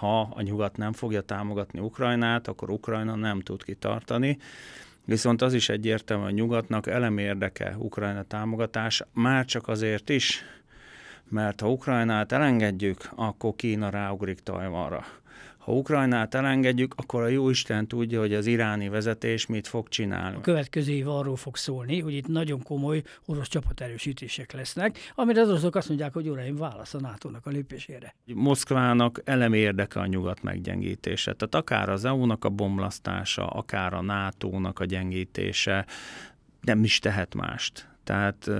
ha a nyugat nem fogja támogatni Ukrajnát, akkor Ukrajna nem tud kitartani. Viszont az is egyértelmű, hogy nyugatnak elemi érdeke Ukrajna támogatás, már csak azért is, mert ha Ukrajnát elengedjük, akkor Kína ráugrik Tajvanra. Ha Ukrajnát elengedjük, akkor a jó Isten tudja, hogy az iráni vezetés mit fog csinálni. A következő év arról fog szólni, hogy itt nagyon komoly orosz csapaterősítések lesznek, amire az oroszok azt mondják, hogy uraim, válasz a NATO-nak a lépésére. Moszkvának elemi érdeke a nyugat meggyengítése. Tehát akár az EU-nak a bomlasztása, akár a NATO-nak a gyengítése, nem is tehet mást. Tehát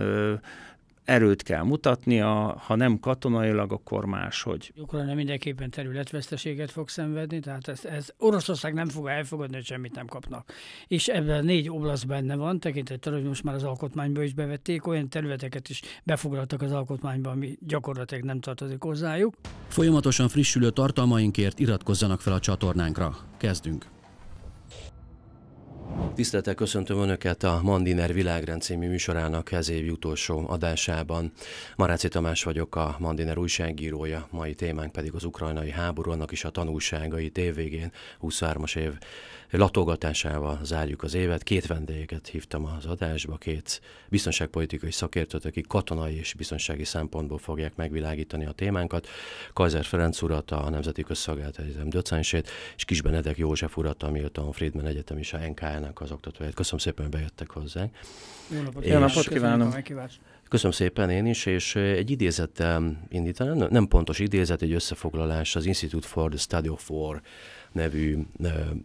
erőt kell mutatnia, ha nem katonailag, akkor máshogy. Ukrajna mindenképpen területveszteséget fog szenvedni, tehát ez, ez Oroszország nem fog elfogadni, hogy semmit nem kapnak. És ebben négy oblasz benne van, tekintettel, hogy most már az alkotmányba is bevették, olyan területeket is befoglaltak az alkotmányba, ami gyakorlatilag nem tartozik hozzájuk. Folyamatosan frissülő tartalmainkért iratkozzanak fel a csatornánkra. Kezdünk! Tisztelettel köszöntöm Önöket a Mandiner világrend című műsorának ez év utolsó adásában. Maráci Tamás vagyok, a Mandiner újságírója, mai témánk pedig az ukrajnai háború, annak is a tanulságai tévvégén, 23-as év latogatásával zárjuk az évet. Két vendéget hívtam az adásba, két biztonságpolitikai szakértőt, akik katonai és biztonsági szempontból fogják megvilágítani a témánkat. Kaiser Ferenc urat, a Nemzeti Közszolgálat Egyetem docensét, és Kis Benedek József urat, a Milton Friedman Egyetem és a NK-nak az oktatóját. Köszönöm szépen, hogy bejöttek hozzánk. Jó napot, Jó napot kívánok! Köszönöm szépen én is, és egy idézettel indítanám, nem pontos idézet, egy összefoglalás az Institute for the Study of War nevű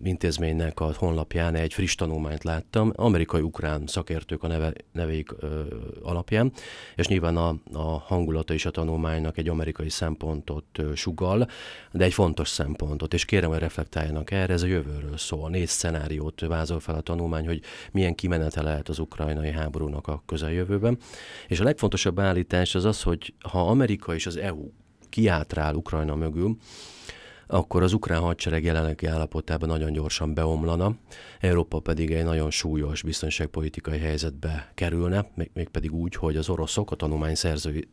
intézménynek a honlapján egy friss tanulmányt láttam, amerikai-ukrán szakértők a neve, neveik alapján, és nyilván a, a hangulata is a tanulmánynak egy amerikai szempontot sugal, de egy fontos szempontot, és kérem, hogy reflektáljanak erre, ez a jövőről szól. Négy szenáriót vázol fel a tanulmány, hogy milyen kimenete lehet az ukrajnai háborúnak a közeljövőben. És a legfontosabb állítás az az, hogy ha Amerika és az EU kiátrál Ukrajna mögül, akkor az ukrán hadsereg jelenlegi állapotában nagyon gyorsan beomlana, Európa pedig egy nagyon súlyos biztonságpolitikai helyzetbe kerülne, mégpedig úgy, hogy az oroszok a tanulmány szerzői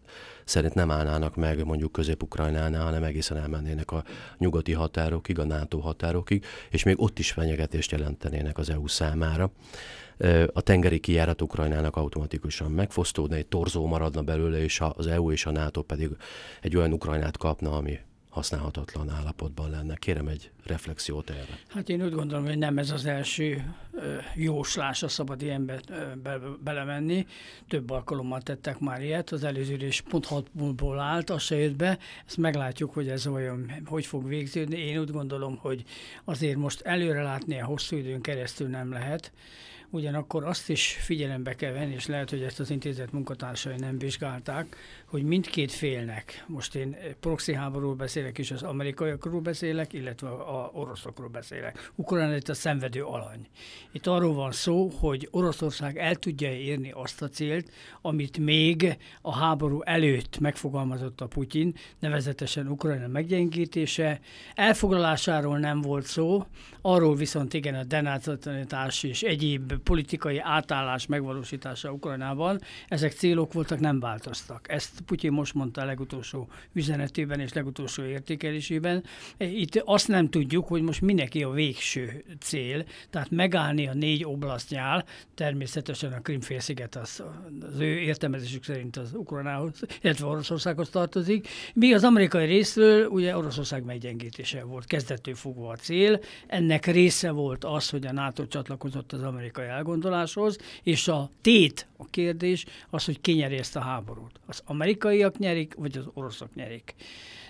szerint nem állnának meg mondjuk Közép-Ukrajnánál, hanem egészen elmennének a nyugati határokig, a NATO határokig, és még ott is fenyegetést jelentenének az EU számára. A tengeri kijárat Ukrajnának automatikusan megfosztódna, egy torzó maradna belőle, és az EU és a NATO pedig egy olyan Ukrajnát kapna, ami használhatatlan állapotban lenne. Kérem egy reflexiót erre. Hát én úgy gondolom, hogy nem ez az első jóslás a szabad ilyenbe be, belemenni. Több alkalommal tettek már ilyet, az előző is pont hat múltból állt, az se jött be. Ezt meglátjuk, hogy ez olyan, hogy fog végződni. Én úgy gondolom, hogy azért most előre látni a hosszú időn keresztül nem lehet Ugyanakkor azt is figyelembe kell venni, és lehet, hogy ezt az intézet munkatársai nem vizsgálták, hogy mindkét félnek, most én proxy háborúról beszélek, és az amerikaiakról beszélek, illetve a oroszokról beszélek. Ukrajna itt a szenvedő alany. Itt arról van szó, hogy Oroszország el tudja érni azt a célt, amit még a háború előtt megfogalmazott a Putyin, nevezetesen Ukrajna meggyengítése. Elfoglalásáról nem volt szó, arról viszont igen a denátatlanítás és egyéb politikai átállás megvalósítása Ukrajnában, ezek célok voltak, nem változtak. Ezt Putyin most mondta a legutolsó üzenetében és legutolsó értékelésében. Itt azt nem tudjuk, hogy most mindenki a végső cél, tehát megállni a négy oblasztnyál, természetesen a Krimfélsziget az, az ő értelmezésük szerint az Ukrajnához, illetve Oroszországhoz tartozik, míg az amerikai részről ugye Oroszország meggyengítése volt kezdettől fogva a cél. Ennek része volt az, hogy a NATO csatlakozott az amerikai elgondoláshoz, és a tét, a kérdés az, hogy ki nyeri ezt a háborút. Az amerikaiak nyerik, vagy az oroszok nyerik.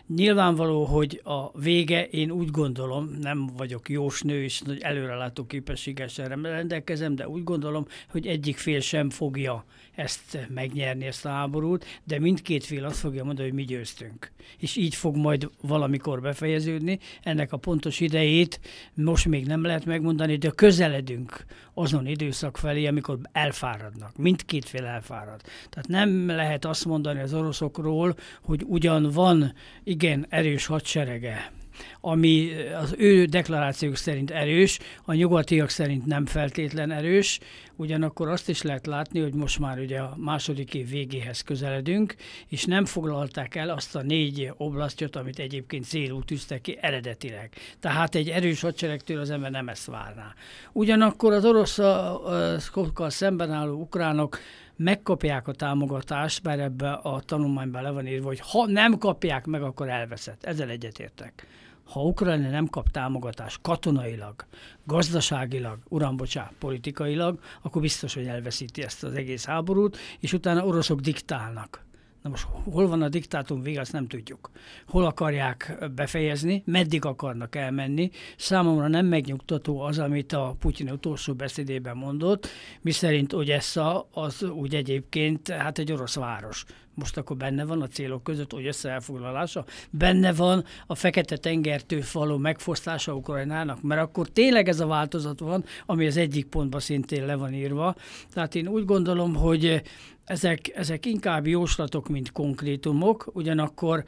Nyilvánvaló, hogy a vége, én úgy gondolom, nem vagyok jósnő, és előrelátó képességgel sem rendelkezem, de úgy gondolom, hogy egyik fél sem fogja ezt megnyerni, ezt a háborút, de mindkét fél azt fogja mondani, hogy mi győztünk. És így fog majd valamikor befejeződni. Ennek a pontos idejét most még nem lehet megmondani, de közeledünk azon időszak felé, amikor elfáradnak. Mindkét fél elfárad. Tehát nem lehet azt mondani az oroszokról, hogy ugyan van igen erős hadserege, ami az ő deklarációk szerint erős, a nyugatiak szerint nem feltétlen erős, ugyanakkor azt is lehet látni, hogy most már ugye a második év végéhez közeledünk, és nem foglalták el azt a négy oblasztjot, amit egyébként célú tűztek ki eredetileg. Tehát egy erős hadseregtől az ember nem ezt várná. Ugyanakkor az oroszokkal szemben álló ukránok megkapják a támogatást, bár ebbe a tanulmányban le van írva, hogy ha nem kapják meg, akkor elveszett. Ezzel egyetértek. Ha Ukrajna nem kap támogatást katonailag, gazdaságilag, uram, bocsá, politikailag, akkor biztos, hogy elveszíti ezt az egész háborút, és utána oroszok diktálnak. Na most hol van a diktátum vége, azt nem tudjuk. Hol akarják befejezni, meddig akarnak elmenni. Számomra nem megnyugtató az, amit a Putyin utolsó beszédében mondott, miszerint Ogyessa az úgy egyébként hát egy orosz város most akkor benne van a célok között, hogy összeelfoglalása, benne van a Fekete-tengertől való megfosztása Ukrajnának, mert akkor tényleg ez a változat van, ami az egyik pontban szintén le van írva. Tehát én úgy gondolom, hogy ezek, ezek inkább jóslatok, mint konkrétumok, ugyanakkor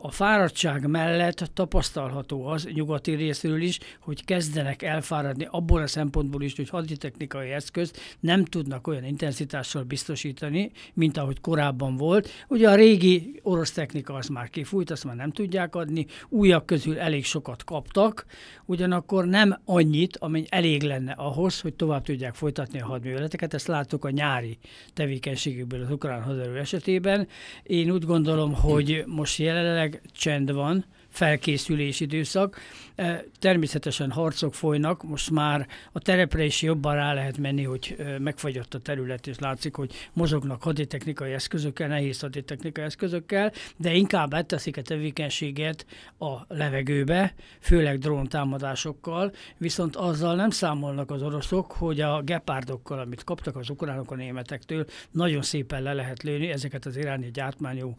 a fáradtság mellett tapasztalható az nyugati részről is, hogy kezdenek elfáradni abból a szempontból is, hogy haditechnikai eszközt nem tudnak olyan intenzitással biztosítani, mint ahogy korábban volt. Ugye a régi orosz technika az már kifújt, azt már nem tudják adni, újak közül elég sokat kaptak, ugyanakkor nem annyit, amennyi elég lenne ahhoz, hogy tovább tudják folytatni a hadműveleteket. Ezt láttuk a nyári tevékenységükből az ukrán haderő esetében. Én úgy gondolom, hogy most jelenleg csend van, felkészülés időszak. Természetesen harcok folynak, most már a terepre is jobban rá lehet menni, hogy megfagyott a terület, és látszik, hogy mozognak haditechnikai eszközökkel, nehéz haditechnikai eszközökkel, de inkább átteszik a tevékenységet a levegőbe, főleg drón támadásokkal, viszont azzal nem számolnak az oroszok, hogy a gepárdokkal, amit kaptak az ukránok a németektől, nagyon szépen le lehet lőni ezeket az iráni gyártmányú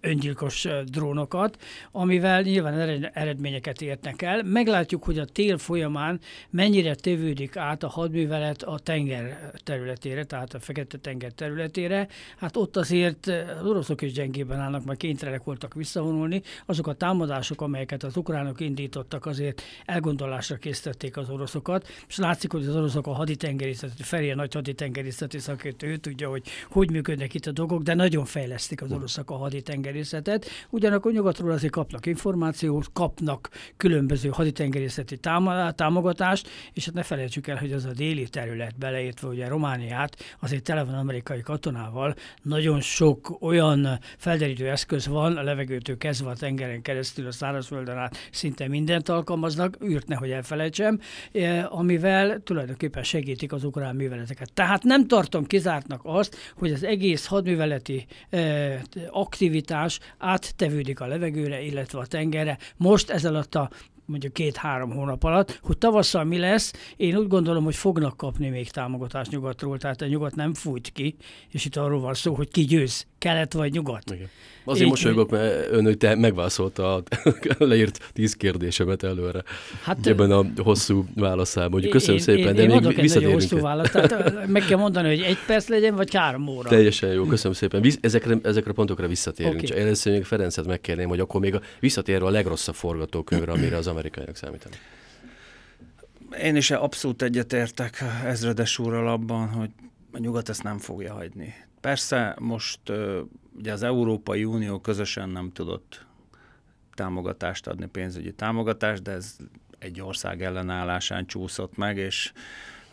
öngyilkos drónokat, amivel amivel nyilván eredményeket értnek el. Meglátjuk, hogy a tél folyamán mennyire tevődik át a hadművelet a tenger területére, tehát a Fekete-tenger területére. Hát ott azért az oroszok is gyengében állnak, mert kénytelenek voltak visszavonulni. Azok a támadások, amelyeket az ukránok indítottak, azért elgondolásra készítették az oroszokat, és látszik, hogy az oroszok a haditengerészet, Feri a nagy haditengerészeti szakértő, ő tudja, hogy hogy működnek itt a dolgok, de nagyon fejlesztik az oroszok a haditengerészetet. Ugyanakkor nyugatról azért kapnak információt, kapnak különböző haditengerészeti támogatást, és hát ne felejtsük el, hogy az a déli terület beleértve ugye Romániát azért tele van amerikai katonával, nagyon sok olyan felderítő eszköz van, a levegőtől kezdve a tengeren keresztül, a szárazföldön át szinte mindent alkalmaznak, űrt nehogy elfelejtsem, eh, amivel tulajdonképpen segítik az ukrán műveleteket. Tehát nem tartom kizártnak azt, hogy az egész hadműveleti eh, aktivitás áttevődik a levegőre, illetve a tengerre. Most ez alatt a mondjuk két-három hónap alatt, hogy tavasszal mi lesz, én úgy gondolom, hogy fognak kapni még támogatást nyugatról, tehát a nyugat nem fújt ki, és itt arról van szó, hogy ki győz, kelet vagy nyugat. Igen. Azért mosolygok, mert ön te megválaszolta a leírt tíz kérdésemet előre. Hát, ebben a hosszú válaszában. Hogy köszönöm én, szépen, én, de én még visszatérünk. hosszú választ, tehát meg kell mondani, hogy egy perc legyen, vagy három óra. Teljesen jó, köszönöm szépen. Ezekre, ezekre a pontokra visszatérünk. Okay. Csak először még Ferencet megkérném, hogy akkor még a, visszatérve a legrosszabb forgatókönyvre, amire az amerikaiak számítanak. Én is abszolút egyetértek ezredes úrral abban, hogy a nyugat ezt nem fogja hagyni. Persze most ugye az Európai Unió közösen nem tudott támogatást adni, pénzügyi támogatást, de ez egy ország ellenállásán csúszott meg, és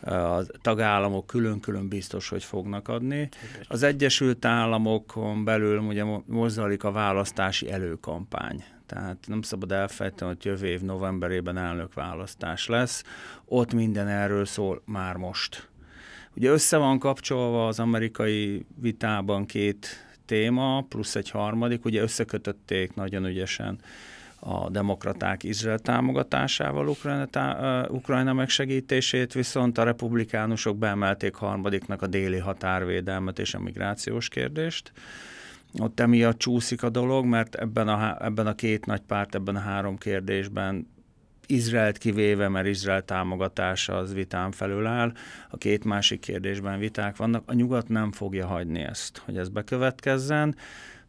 a tagállamok külön-külön biztos, hogy fognak adni. Az Egyesült Államokon belül ugye most a választási előkampány. Tehát nem szabad elfejteni, hogy jövő év novemberében elnökválasztás lesz. Ott minden erről szól már most. Ugye össze van kapcsolva az amerikai vitában két téma, plusz egy harmadik, ugye összekötötték nagyon ügyesen a demokraták Izrael támogatásával Ukrajna, tá, uh, Ukrajna megsegítését, viszont a republikánusok beemelték harmadiknak a déli határvédelmet és a migrációs kérdést. Ott emiatt csúszik a dolog, mert ebben a, ebben a két nagy párt, ebben a három kérdésben Izraelt kivéve, mert Izrael támogatása az vitán felül áll, a két másik kérdésben viták vannak, a nyugat nem fogja hagyni ezt, hogy ez bekövetkezzen,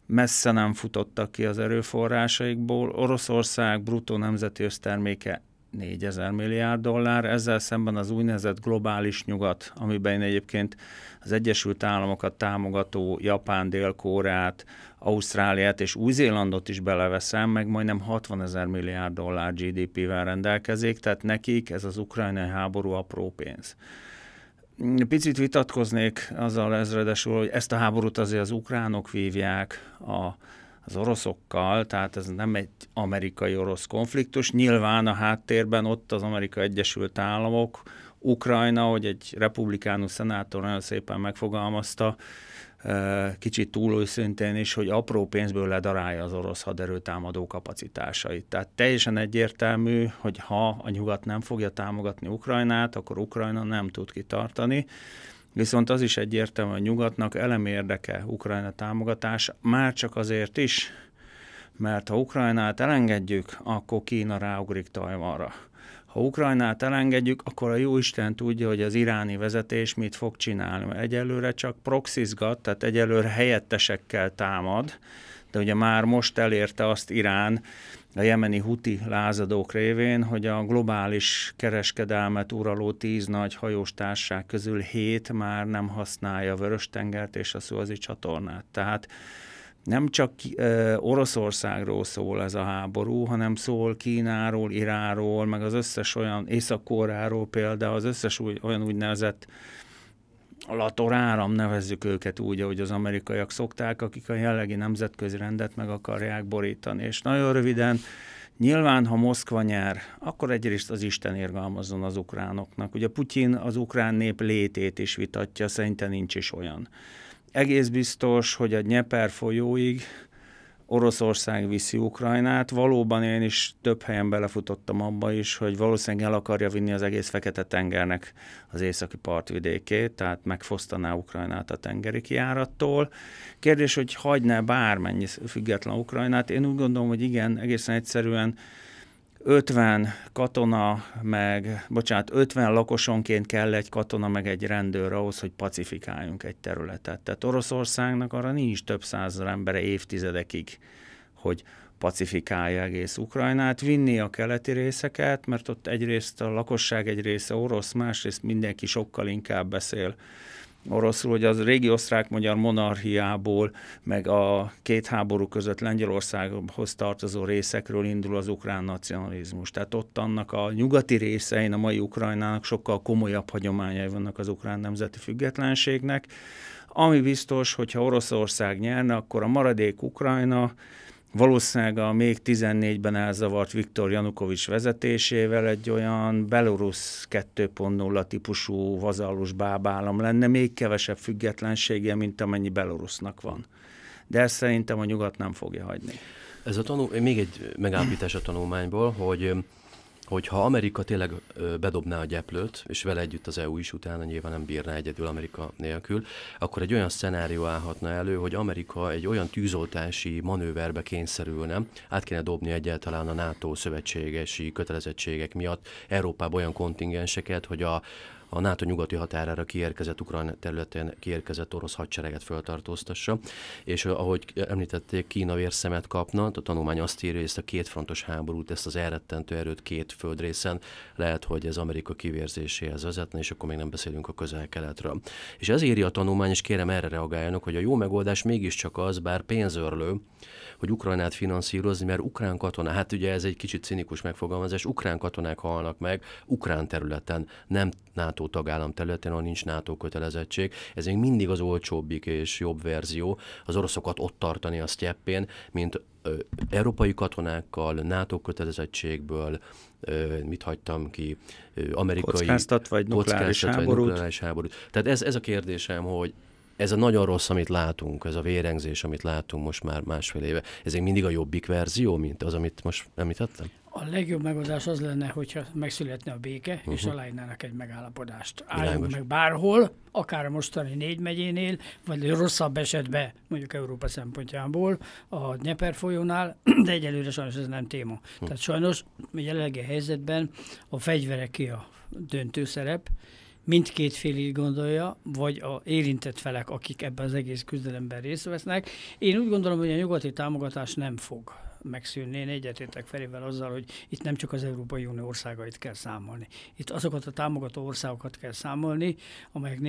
messze nem futottak ki az erőforrásaikból. Oroszország bruttó nemzeti összterméke 4000 milliárd dollár, ezzel szemben az úgynevezett globális nyugat, amiben én egyébként az Egyesült Államokat támogató Japán, Dél-Koreát, Ausztráliát és Új-Zélandot is beleveszem, meg majdnem 60 ezer milliárd dollár GDP-vel rendelkezik, tehát nekik ez az ukrajnai háború apró pénz. Picit vitatkoznék azzal ezredesül, hogy ezt a háborút azért az ukránok vívják, a, az oroszokkal, tehát ez nem egy amerikai-orosz konfliktus. Nyilván a háttérben ott az Amerika Egyesült Államok, Ukrajna, hogy egy republikánus szenátor nagyon szépen megfogalmazta, kicsit túl őszintén is, hogy apró pénzből ledarálja az orosz haderő támadó kapacitásait. Tehát teljesen egyértelmű, hogy ha a nyugat nem fogja támogatni Ukrajnát, akkor Ukrajna nem tud kitartani. Viszont az is egyértelmű, hogy nyugatnak elemi érdeke Ukrajna támogatás, már csak azért is, mert ha Ukrajnát elengedjük, akkor Kína ráugrik Tajvanra. Ha Ukrajnát elengedjük, akkor a jó Isten tudja, hogy az iráni vezetés mit fog csinálni. Egyelőre csak proxizgat, tehát egyelőre helyettesekkel támad, de ugye már most elérte azt Irán, a jemeni huti lázadók révén, hogy a globális kereskedelmet uraló tíz nagy hajós társaság közül hét már nem használja a Vörös-tengert és a Szuazi csatornát. Tehát nem csak Oroszországról szól ez a háború, hanem szól Kínáról, Iráról, meg az összes olyan észak például, az összes új, olyan úgynevezett latoráram, nevezzük őket úgy, ahogy az amerikaiak szokták, akik a jellegi nemzetközi rendet meg akarják borítani. És nagyon röviden, nyilván, ha Moszkva nyer, akkor egyrészt az Isten érgalmazzon az ukránoknak. Ugye Putyin az ukrán nép létét is vitatja, szerintem nincs is olyan. Egész biztos, hogy a Nyeper folyóig Oroszország viszi Ukrajnát. Valóban én is több helyen belefutottam abba is, hogy valószínűleg el akarja vinni az egész Fekete-tengernek az északi partvidékét, tehát megfosztaná Ukrajnát a tengeri kiárattól. Kérdés, hogy hagyná bármennyi független Ukrajnát. Én úgy gondolom, hogy igen, egészen egyszerűen 50 katona, meg, bocsánat, 50 lakosonként kell egy katona, meg egy rendőr ahhoz, hogy pacifikáljunk egy területet. Tehát Oroszországnak arra nincs több százezer embere évtizedekig, hogy pacifikálja egész Ukrajnát, vinni a keleti részeket, mert ott egyrészt a lakosság egy része orosz, másrészt mindenki sokkal inkább beszél oroszul, hogy az régi osztrák-magyar monarchiából, meg a két háború között Lengyelországhoz tartozó részekről indul az ukrán nacionalizmus. Tehát ott annak a nyugati részein, a mai Ukrajnának sokkal komolyabb hagyományai vannak az ukrán nemzeti függetlenségnek, ami biztos, hogyha Oroszország nyerne, akkor a maradék Ukrajna valószínűleg a még 14-ben elzavart Viktor Janukovics vezetésével egy olyan Belarus 2.0 típusú vazallus bábállam lenne, még kevesebb függetlensége, mint amennyi Belarusnak van. De ezt szerintem a nyugat nem fogja hagyni. Ez a tanul, még egy megállapítás a tanulmányból, hogy hogy ha Amerika tényleg bedobná a gyeplőt, és vele együtt az EU is utána nyilván nem bírná egyedül Amerika nélkül, akkor egy olyan szenárió állhatna elő, hogy Amerika egy olyan tűzoltási manőverbe kényszerülne, át kéne dobni egyáltalán a NATO szövetségesi kötelezettségek miatt Európában olyan kontingenseket, hogy a a NATO nyugati határára kiérkezett, Ukrajna területén kiérkezett orosz hadsereget föltartóztassa, és ahogy említették, Kína vérszemet kapna, a tanulmány azt írja, hogy ezt a két frontos háborút, ezt az elrettentő erőt két földrészen lehet, hogy ez Amerika kivérzéséhez vezetne, és akkor még nem beszélünk a közel-keletről. És ez írja a tanulmány, és kérem erre reagáljanak, hogy a jó megoldás mégiscsak az, bár pénzörlő, hogy Ukrajnát finanszírozni, mert ukrán katona, hát ugye ez egy kicsit cinikus megfogalmazás, ukrán katonák halnak meg ukrán területen, nem NATO tagállam területén, ahol nincs NATO kötelezettség. Ez még mindig az olcsóbbik és jobb verzió, az oroszokat ott tartani a sztyeppén, mint ö, európai katonákkal, NATO kötelezettségből, ö, mit hagytam ki, ö, amerikai... Kockáztat vagy nukleáris háborút. Vagy nukleáris háborút. Tehát ez, ez a kérdésem, hogy ez a nagyon rossz, amit látunk, ez a vérengzés, amit látunk most már másfél éve, ez még mindig a jobbik verzió, mint az, amit most említettem? A legjobb megoldás az lenne, hogyha megszületne a béke, uh-huh. és aláírnának egy megállapodást. Álljunk meg bárhol, akár a mostani négy megyénél, vagy rosszabb esetben, mondjuk Európa szempontjából, a Nyeper folyónál, de egyelőre sajnos ez nem téma. Uh-huh. Tehát sajnos a jelenlegi helyzetben a fegyverek ki a döntő szerep, mindkét fél így gondolja, vagy a érintett felek, akik ebben az egész küzdelemben részt vesznek. Én úgy gondolom, hogy a nyugati támogatás nem fog megszűnni. Én egyetértek felével azzal, hogy itt nem csak az Európai Unió országait kell számolni. Itt azokat a támogató országokat kell számolni, amelyek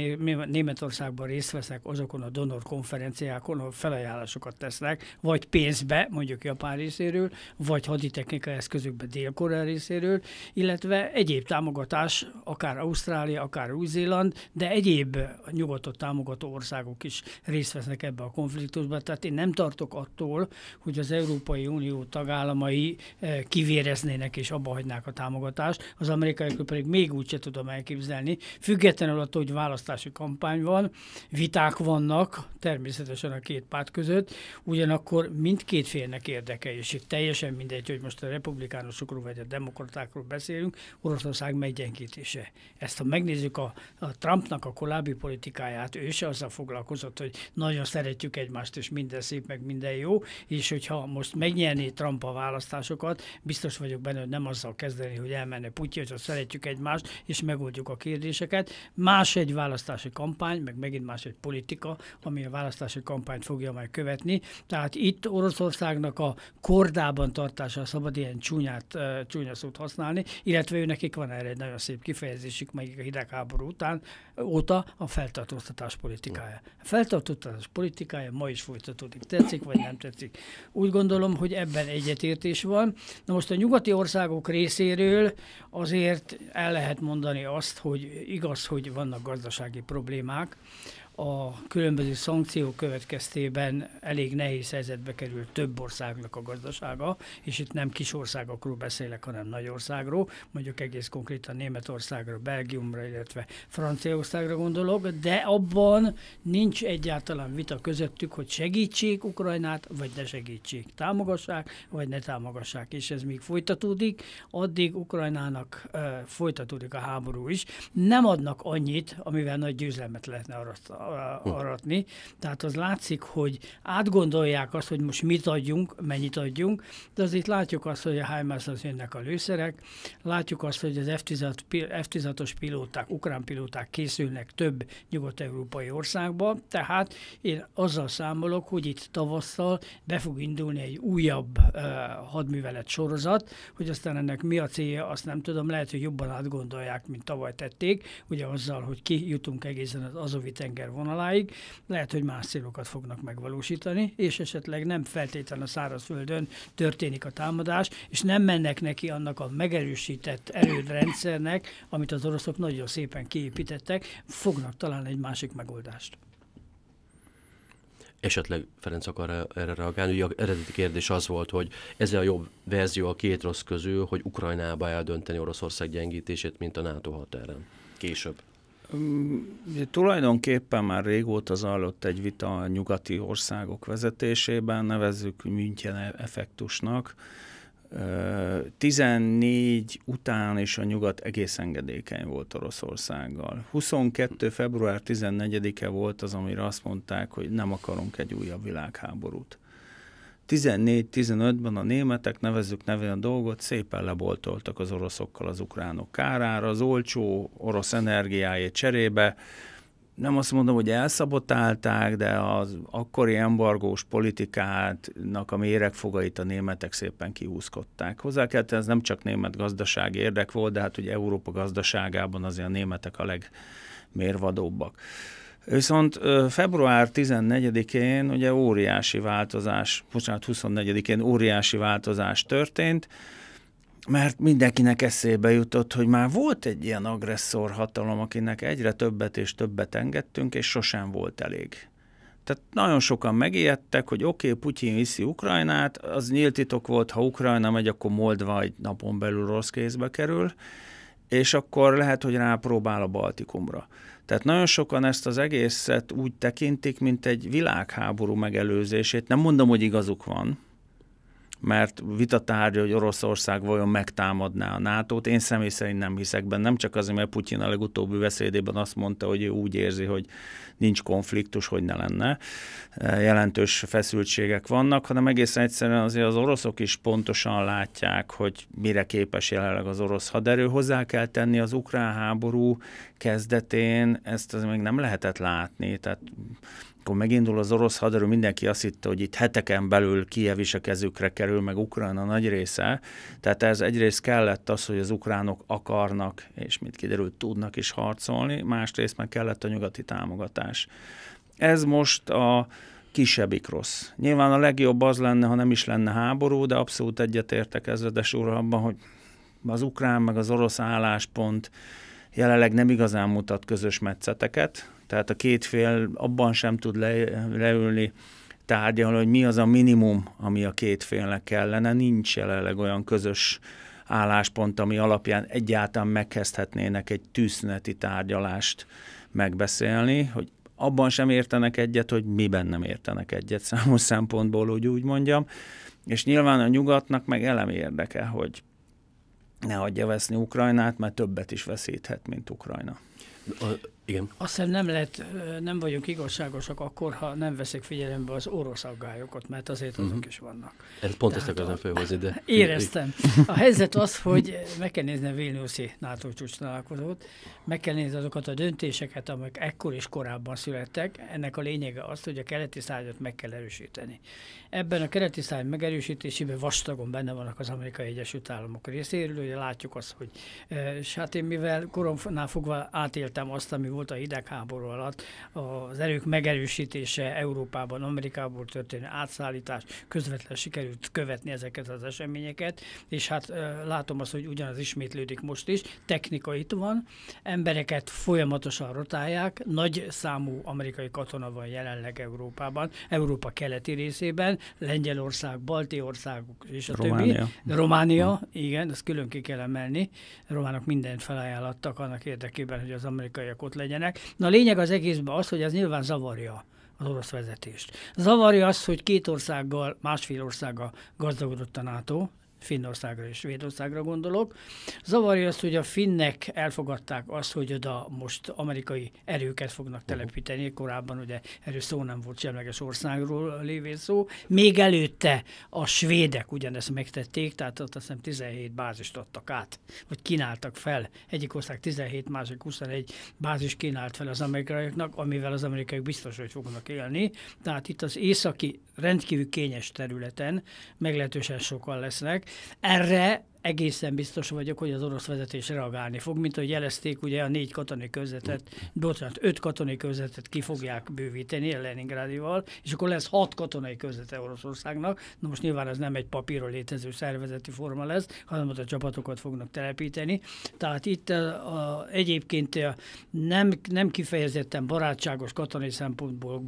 Németországban részt vesznek azokon a donor konferenciákon, ahol felajánlásokat tesznek, vagy pénzbe, mondjuk Japán részéről, vagy haditechnika eszközökbe Dél-Korea részéről, illetve egyéb támogatás, akár Ausztrália, akár Új-Zéland, de egyéb nyugatot támogató országok is részt vesznek ebbe a konfliktusba. Tehát én nem tartok attól, hogy az Európai Unió Unió tagállamai eh, kivéreznének és abba hagynák a támogatást. Az amerikaiak pedig még úgy se tudom elképzelni. Függetlenül attól, hogy választási kampány van, viták vannak természetesen a két párt között, ugyanakkor mindkét félnek érdeke, és itt teljesen mindegy, hogy most a republikánusokról vagy a demokratákról beszélünk, Oroszország meggyengítése. Ezt ha megnézzük a, a Trumpnak a korábbi politikáját, ő se azzal foglalkozott, hogy nagyon szeretjük egymást, és minden szép, meg minden jó, és hogyha most megnyer nyerni Trump a választásokat, biztos vagyok benne, hogy nem azzal kezdeni, hogy elmenne Putyin, hogy szeretjük egymást, és megoldjuk a kérdéseket. Más egy választási kampány, meg megint más egy politika, ami a választási kampányt fogja majd követni. Tehát itt Oroszországnak a kordában tartása szabad ilyen csúnyát, csúnya szót használni, illetve ő nekik van erre egy nagyon szép kifejezésük, meg a hidegháború után, óta a feltartóztatás politikája. A feltartóztatás politikája ma is folytatódik. Tetszik vagy nem tetszik? Úgy gondolom, hogy ebben egyetértés van. Na most a nyugati országok részéről azért el lehet mondani azt, hogy igaz, hogy vannak gazdasági problémák, a különböző szankciók következtében elég nehéz helyzetbe került több országnak a gazdasága, és itt nem kis országokról beszélek, hanem nagy országról, mondjuk egész konkrétan Németországra, Belgiumra, illetve Franciaországra gondolok, de abban nincs egyáltalán vita közöttük, hogy segítsék Ukrajnát, vagy ne segítsék, támogassák, vagy ne támogassák, és ez még folytatódik, addig Ukrajnának uh, folytatódik a háború is. Nem adnak annyit, amivel nagy győzelmet lehetne arra aratni. Tehát az látszik, hogy átgondolják azt, hogy most mit adjunk, mennyit adjunk, de azért látjuk azt, hogy a HIMARS-hoz jönnek a lőszerek, látjuk azt, hogy az F-16-os pilóták, ukrán pilóták készülnek több nyugat-európai országba, tehát én azzal számolok, hogy itt tavasszal be fog indulni egy újabb uh, hadművelet sorozat, hogy aztán ennek mi a célja, azt nem tudom, lehet, hogy jobban átgondolják, mint tavaly tették, ugye azzal, hogy ki jutunk egészen az Azovi tenger vonaláig, lehet, hogy más célokat fognak megvalósítani, és esetleg nem feltétlenül a szárazföldön történik a támadás, és nem mennek neki annak a megerősített erődrendszernek, amit az oroszok nagyon szépen kiépítettek, fognak találni egy másik megoldást. Esetleg Ferenc akar erre reagálni. Ugye az eredeti kérdés az volt, hogy ez a jobb verzió a két rossz közül, hogy Ukrajnába eldönteni Oroszország gyengítését, mint a NATO határán. Később. Tulajdonképpen már régóta zajlott egy vita a nyugati országok vezetésében, nevezzük München effektusnak. 14 után is a nyugat egész engedékeny volt Oroszországgal. 22. február 14-e volt az, amire azt mondták, hogy nem akarunk egy újabb világháborút. 14-15-ben a németek, nevezzük nevén a dolgot, szépen leboltoltak az oroszokkal az ukránok kárára, az olcsó orosz energiáját cserébe, nem azt mondom, hogy elszabotálták, de az akkori embargós politikátnak a méregfogait a németek szépen kiúszkodták. Hozzá kell ez nem csak német gazdasági érdek volt, de hát ugye Európa gazdaságában azért a németek a legmérvadóbbak. Viszont február 14-én ugye óriási változás, bocsánat, 24-én óriási változás történt, mert mindenkinek eszébe jutott, hogy már volt egy ilyen agresszor hatalom, akinek egyre többet és többet engedtünk, és sosem volt elég. Tehát nagyon sokan megijedtek, hogy oké, okay, Putyin viszi Ukrajnát, az nyílt volt, ha Ukrajna megy, akkor Moldva egy napon belül rossz kézbe kerül, és akkor lehet, hogy rápróbál a Baltikumra. Tehát nagyon sokan ezt az egészet úgy tekintik, mint egy világháború megelőzését. Nem mondom, hogy igazuk van, mert vitatárgya, hogy Oroszország vajon megtámadná a NATO-t. Én személy szerint nem hiszek benne, nem csak azért, mert Putyin a legutóbbi beszédében azt mondta, hogy ő úgy érzi, hogy nincs konfliktus, hogy ne lenne. Jelentős feszültségek vannak, hanem egészen egyszerűen azért az oroszok is pontosan látják, hogy mire képes jelenleg az orosz haderő. Hozzá kell tenni az ukrán háború kezdetén, ezt az még nem lehetett látni. Tehát akkor megindul az orosz haderő, mindenki azt hitte, hogy itt heteken belül Kiev is a kezükre kerül, meg Ukrajna nagy része. Tehát ez egyrészt kellett az, hogy az ukránok akarnak, és mint kiderült, tudnak is harcolni, másrészt meg kellett a nyugati támogatás. Ez most a kisebbik rossz. Nyilván a legjobb az lenne, ha nem is lenne háború, de abszolút egyetértek ezredes úr abban, hogy az ukrán meg az orosz álláspont jelenleg nem igazán mutat közös metszeteket, tehát a két fél abban sem tud le, leülni tárgyalni, hogy mi az a minimum, ami a két félnek kellene. Nincs jelenleg olyan közös álláspont, ami alapján egyáltalán megkezdhetnének egy tűzszüneti tárgyalást megbeszélni, hogy abban sem értenek egyet, hogy miben nem értenek egyet számos szempontból, hogy úgy mondjam. És nyilván a nyugatnak meg elem érdeke, hogy ne hagyja veszni Ukrajnát, mert többet is veszíthet, mint Ukrajna. A, igen. Azt hiszem nem lehet, nem vagyunk igazságosak akkor, ha nem veszik figyelembe az orosz aggályokat, mert azért azok uh-huh. is vannak. Ez pont ezt akartam felhozni, de... Éreztem. A helyzet az, hogy meg kell nézni a Vilniuszi NATO csúcs találkozót, meg kell nézni azokat a döntéseket, amik ekkor és korábban születtek. Ennek a lényege az, hogy a keleti szárnyat meg kell erősíteni. Ebben a keleti szárny megerősítésében vastagon benne vannak az Amerikai Egyesült Államok részéről, ugye látjuk azt, hogy és hát én mivel koromnál fogva átéltem azt, ami volt a hidegháború alatt, az erők megerősítése Európában, Amerikából történő átszállítás, közvetlen sikerült követni ezeket az eseményeket, és hát látom azt, hogy ugyanaz ismétlődik most is, technika itt van, embereket folyamatosan rotálják, nagy számú amerikai katona van jelenleg Európában, Európa keleti részében, Lengyelország, Balti országok és a Románia. többi. Románia, igen, ezt külön ki kell emelni. Románok mindent felajánlottak annak érdekében, hogy az amerikaiak ott legyenek. Na a lényeg az egészben az, hogy ez nyilván zavarja az orosz vezetést. Zavarja az, hogy két országgal, másfél országgal gazdagodott a NATO, Finnországra és Svédországra gondolok. Zavarja azt, hogy a finnek elfogadták azt, hogy oda most amerikai erőket fognak telepíteni. Korábban ugye erről szó nem volt semleges országról lévén szó. Még előtte a svédek ugyanezt megtették, tehát ott azt hiszem 17 bázist adtak át, vagy kínáltak fel. Egyik ország 17, másik 21 bázis kínált fel az amerikaiaknak, amivel az amerikaiak biztos, hogy fognak élni. Tehát itt az északi rendkívül kényes területen meglehetősen sokan lesznek. Erre egészen biztos vagyok, hogy az orosz vezetés reagálni fog, mint ahogy jelezték, ugye a négy katonai közvetet, bocsánat, öt katonai közvetet ki fogják bővíteni a Leningrádival, és akkor lesz hat katonai közvete Oroszországnak. Na most nyilván ez nem egy papíron létező szervezeti forma lesz, hanem ott a csapatokat fognak telepíteni. Tehát itt a, a, egyébként a nem, nem kifejezetten barátságos katonai szempontból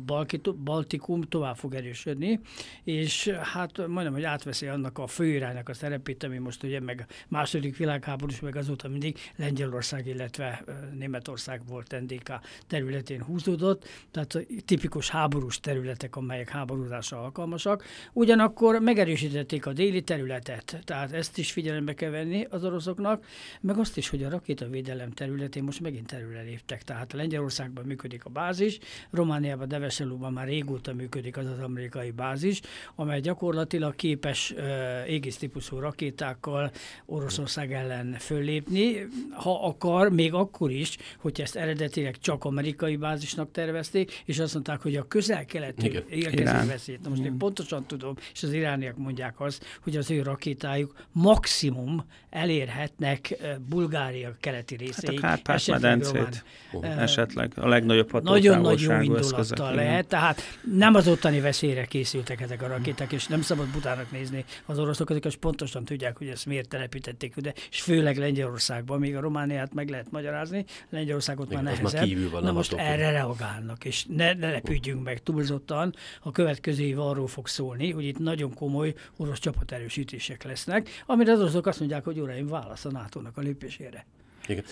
Baltikum tovább fog erősödni, és hát majdnem, hogy átveszi annak a főiránynak a szerepét, ami most ugye meg második világháborús, meg azóta mindig Lengyelország, illetve Németország volt NDK területén húzódott, tehát tipikus háborús területek, amelyek háborúzásra alkalmasak. Ugyanakkor megerősítették a déli területet, tehát ezt is figyelembe kell venni az oroszoknak, meg azt is, hogy a rakétavédelem területén most megint területre léptek. Tehát Lengyelországban működik a bázis, Romániában, Deveselúban már régóta működik az az amerikai bázis, amely gyakorlatilag képes uh, típusú rakétákkal Oroszország ellen föllépni, ha akar, még akkor is, hogy ezt eredetileg csak amerikai bázisnak tervezték, és azt mondták, hogy a közel-keleti érkező veszélyt. Na most én pontosan tudom, és az irániak mondják azt, hogy az ő rakétájuk maximum elérhetnek eh, Bulgária keleti részéig. Hát a Kárpát-medencét uh, esetleg a legnagyobb Nagyon nagy jó indulattal lehet, tehát nem az ottani veszélyre készültek ezek a rakéták, és nem szabad butának nézni az oroszokat, és pontosan tudják, hogy ezt miért azért telepítették ide, és főleg Lengyelországban, még a Romániát meg lehet magyarázni, Lengyelországot már nehezebb. Már van Na most erre reagálnak, és ne, ne lepődjünk meg túlzottan, a következő év arról fog szólni, hogy itt nagyon komoly orosz csapaterősítések lesznek, amire az oroszok azt mondják, hogy uraim, válasz a NATO-nak a lépésére. Igen.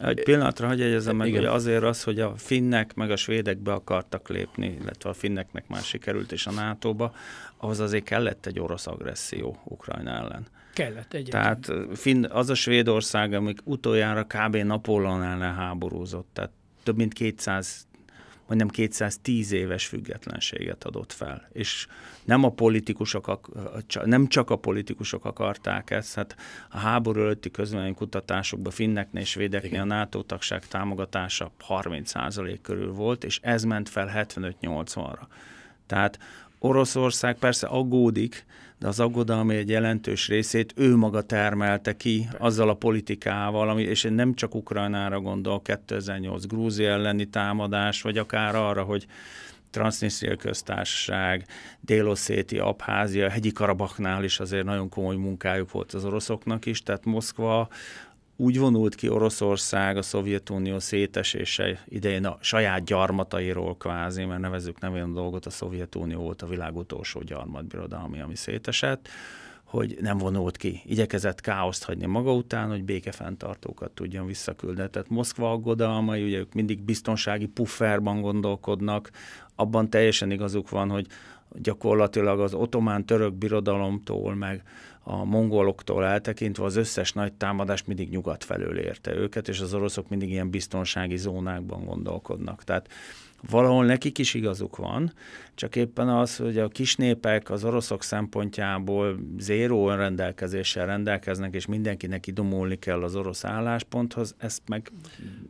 Egy pillanatra hagyj egyezem meg, hogy azért az, hogy a finnek meg a svédek be akartak lépni, illetve a finneknek már sikerült is a NATO-ba, ahhoz azért kellett egy orosz agresszió Ukrajna ellen. Kellett egy. Tehát Finn, az a Svédország, amik utoljára kb. Napóleon ellen háborúzott, tehát több mint 200 majdnem 210 éves függetlenséget adott fel. És nem a politikusok, nem csak a politikusok akarták ezt, hát a háború előtti kutatásokban finneknél és svédeknél a NATO tagság támogatása 30% körül volt, és ez ment fel 75-80-ra. Tehát Oroszország persze aggódik, de az aggodalmi egy jelentős részét ő maga termelte ki azzal a politikával, ami, és én nem csak Ukrajnára gondol, 2008 Grúzia elleni támadás, vagy akár arra, hogy Transnistria köztársaság, Délosszéti, Abházia, hegyi Karabaknál is azért nagyon komoly munkájuk volt az oroszoknak is, tehát Moszkva úgy vonult ki Oroszország a Szovjetunió szétesése idején a saját gyarmatairól kvázi, mert nevezzük nem olyan dolgot, a Szovjetunió volt a világ utolsó gyarmatbirodalmi, ami szétesett, hogy nem vonult ki. Igyekezett káoszt hagyni maga után, hogy békefenntartókat tudjon visszaküldeni. Tehát Moszkva aggodalmai, ugye ők mindig biztonsági pufferban gondolkodnak, abban teljesen igazuk van, hogy gyakorlatilag az ottomán török birodalomtól, meg a mongoloktól eltekintve az összes nagy támadás mindig nyugat felől érte őket, és az oroszok mindig ilyen biztonsági zónákban gondolkodnak. Tehát valahol nekik is igazuk van, csak éppen az, hogy a kisnépek az oroszok szempontjából zéró önrendelkezéssel rendelkeznek, és mindenkinek idomulni kell az orosz állásponthoz, ez meg,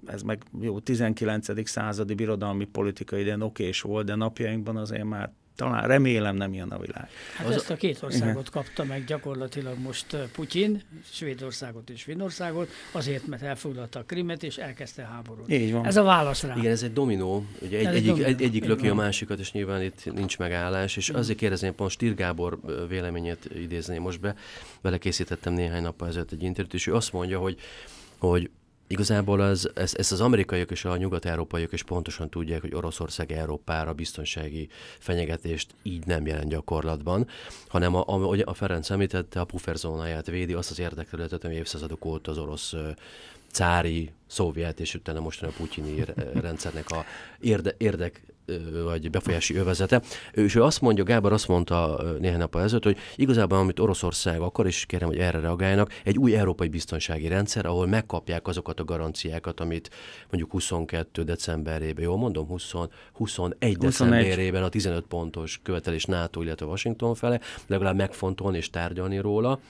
ez meg jó 19. századi birodalmi politika idén okés volt, de napjainkban azért már talán remélem nem ilyen a világ. Hát az, ezt a két országot igen. kapta meg gyakorlatilag most Putyin, Svédországot és Finnországot, azért, mert elfoglalta a Krimet és elkezdte háborút. Így van. Ez a válasz rá. Igen, ez egy dominó, ugye egy, egyik, dominó. egy, egyik löki a másikat, és nyilván itt nincs megállás, és azért kérdezném, pont Stír Gábor véleményét idézném most be, belekészítettem néhány nappal ezelőtt egy interjút, és ő azt mondja, hogy hogy Igazából az, ezt, ezt az amerikaiak és a nyugat-európaiak is pontosan tudják, hogy Oroszország Európára biztonsági fenyegetést így nem jelent gyakorlatban, hanem a, a, a Ferenc említette, a pufferzónáját védi, azt az érdekterületet, ami évszázadok óta az orosz cári, szovjet és utána mostani a putyini rendszernek a érde, érdek vagy befolyási övezete. És ő azt mondja, Gábor azt mondta néhány nap ezelőtt, hogy igazából amit Oroszország akar, és kérem, hogy erre reagáljanak, egy új európai biztonsági rendszer, ahol megkapják azokat a garanciákat, amit mondjuk 22 decemberében, jól mondom, 20, 21, 21 decemberében a 15 pontos követelés NATO, illetve Washington fele, legalább megfontolni és tárgyalni róla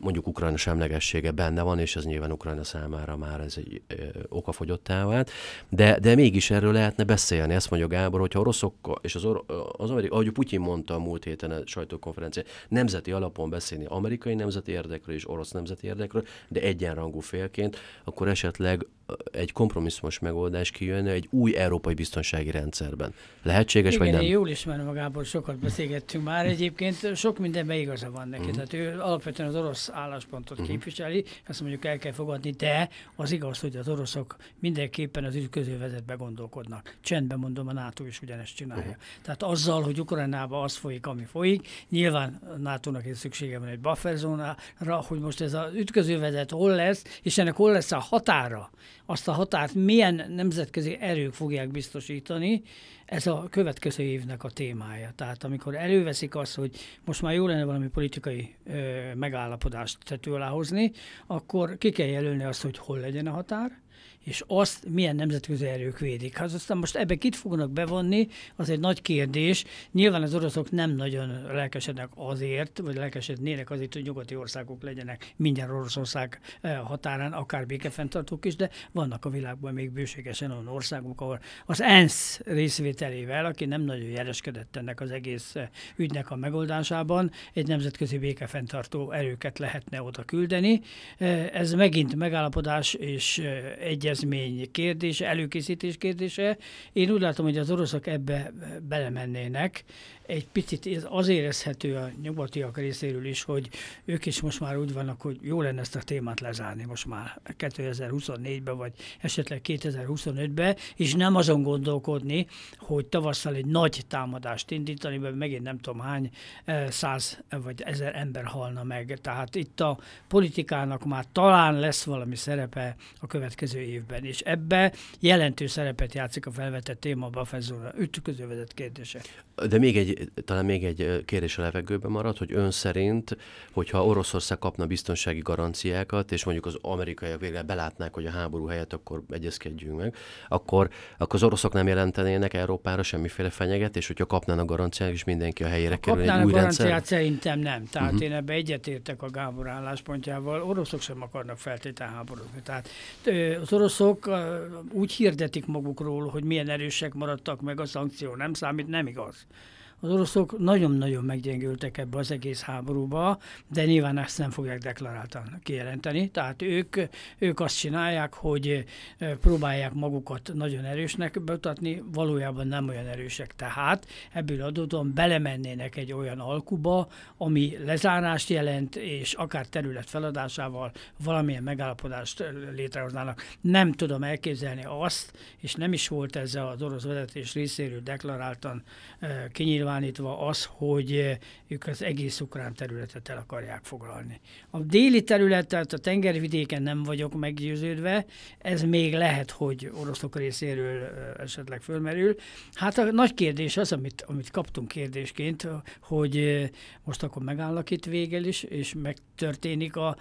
mondjuk Ukrajna semlegessége benne van, és ez nyilván Ukrajna számára már ez egy ö, okafogyottá vált, de, de mégis erről lehetne beszélni. Ezt mondja Gábor, hogyha oroszok, és az, or, az amerikai, ahogy Putyin mondta a múlt héten a sajtókonferencián, nemzeti alapon beszélni amerikai nemzeti érdekről és orosz nemzeti érdekről, de egyenrangú félként, akkor esetleg egy kompromisszumos megoldás kijönne egy új európai biztonsági rendszerben. Lehetséges Igen, vagy nem? én jól ismerem magából, sokat beszélgettünk már. Egyébként sok mindenben igaza van neki. Mm. Tehát ő alapvetően az orosz álláspontot mm. képviseli, ezt mondjuk el kell fogadni, de az igaz, hogy az oroszok mindenképpen az ütközővezetbe gondolkodnak. Csendben mondom, a NATO is ugyanezt csinálja. Mm. Tehát azzal, hogy Ukrajnában az folyik, ami folyik, nyilván a NATO-nak is szüksége van egy bufferzónára, hogy most ez az ütközővezet hol lesz, és ennek hol lesz a határa, azt a határt milyen nemzetközi erők fogják biztosítani, ez a következő évnek a témája. Tehát amikor előveszik azt, hogy most már jó lenne valami politikai ö, megállapodást tető alá akkor ki kell jelölni azt, hogy hol legyen a határ, és azt milyen nemzetközi erők védik. Hát aztán most ebbe kit fognak bevonni, az egy nagy kérdés. Nyilván az oroszok nem nagyon lelkesednek azért, vagy lelkesednének azért, hogy nyugati országok legyenek minden Oroszország eh, határán, akár békefenntartók is, de vannak a világban még bőségesen olyan országok, ahol az ENSZ részvételével, aki nem nagyon jeleskedett ennek az egész eh, ügynek a megoldásában, egy nemzetközi békefenntartó erőket lehetne oda küldeni. Eh, ez megint megállapodás és egy egyezmény kérdése, előkészítés kérdése. Én úgy látom, hogy az oroszok ebbe belemennének. Egy picit az érezhető a nyugatiak részéről is, hogy ők is most már úgy vannak, hogy jó lenne ezt a témát lezárni most már 2024-ben, vagy esetleg 2025-ben, és nem azon gondolkodni, hogy tavasszal egy nagy támadást indítani, mert megint nem tudom hány eh, száz vagy ezer ember halna meg. Tehát itt a politikának már talán lesz valami szerepe a következő évben, és ebbe jelentős szerepet játszik a felvetett téma a Bafezóra ütközővezet kérdése. De még egy, talán még egy kérdés a levegőben marad, hogy ön szerint, hogyha Oroszország kapna biztonsági garanciákat, és mondjuk az amerikaiak végre belátnák, hogy a háború helyett akkor egyezkedjünk meg, akkor, akkor az oroszok nem jelentenének Európára semmiféle fenyeget, és hogyha kapnának garanciát, és mindenki a helyére kerül egy új garanciát rendszer? szerintem nem. Tehát uh-huh. én ebbe egyetértek a Gábor álláspontjával. Oroszok sem akarnak feltétlenül háborúzni. Tehát az oroszok úgy hirdetik magukról, hogy milyen erősek maradtak meg, a szankció nem számít, nem igaz. Az oroszok nagyon-nagyon meggyengültek ebbe az egész háborúba, de nyilván ezt nem fogják deklaráltan kijelenteni. Tehát ők, ők azt csinálják, hogy próbálják magukat nagyon erősnek bemutatni, valójában nem olyan erősek. Tehát ebből adódóan belemennének egy olyan alkuba, ami lezárást jelent, és akár terület feladásával valamilyen megállapodást létrehoznának. Nem tudom elképzelni azt, és nem is volt ez az orosz vezetés részéről deklaráltan kinyilván, kinyilvánítva az, hogy eh, ők az egész ukrán területet el akarják foglalni. A déli területet, a tengervidéken nem vagyok meggyőződve, ez még lehet, hogy oroszok részéről eh, esetleg fölmerül. Hát a nagy kérdés az, amit, amit kaptunk kérdésként, hogy eh, most akkor megállnak itt végel is, és megtörténik a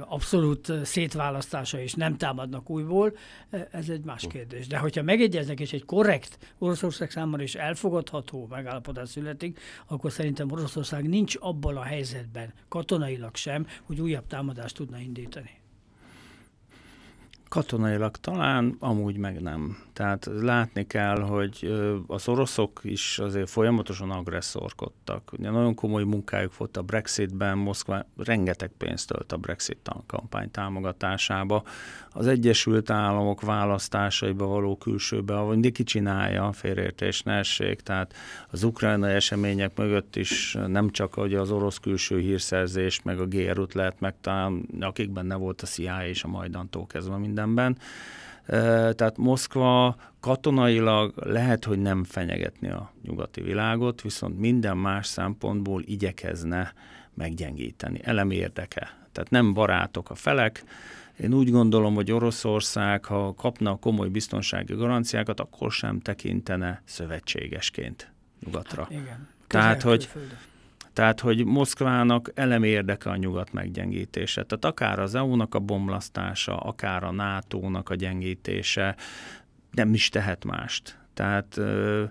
abszolút szétválasztása, és nem támadnak újból, ez egy más kérdés. De hogyha megegyeznek, és egy korrekt Oroszország számára is elfogadható megállapodás születik, akkor szerintem Oroszország nincs abban a helyzetben, katonailag sem, hogy újabb támadást tudna indítani. Katonailag talán, amúgy meg nem. Tehát látni kell, hogy az oroszok is azért folyamatosan agresszorkodtak. Ugye nagyon komoly munkájuk volt a Brexitben, Moszkva rengeteg pénzt tölt a Brexit kampány támogatásába. Az Egyesült Államok választásaiba való külsőbe, mindig csinálja, a félreértés ne tehát az ukrajnai események mögött is nem csak hogy az orosz külső hírszerzés, meg a GRU-t lehet megtalálni, akik benne volt a CIA és a Majdantól kezdve mindenben, tehát Moszkva katonailag lehet, hogy nem fenyegetni a nyugati világot, viszont minden más szempontból igyekezne meggyengíteni. Elemi érdeke. Tehát nem barátok a felek. Én úgy gondolom, hogy Oroszország, ha kapna komoly biztonsági garanciákat, akkor sem tekintene szövetségesként nyugatra. Hát igen. Tehát, hogy, tehát, hogy Moszkvának elemi érdeke a nyugat meggyengítése. Tehát akár az EU-nak a bomlasztása, akár a NATO-nak a gyengítése, nem is tehet mást. Tehát ö,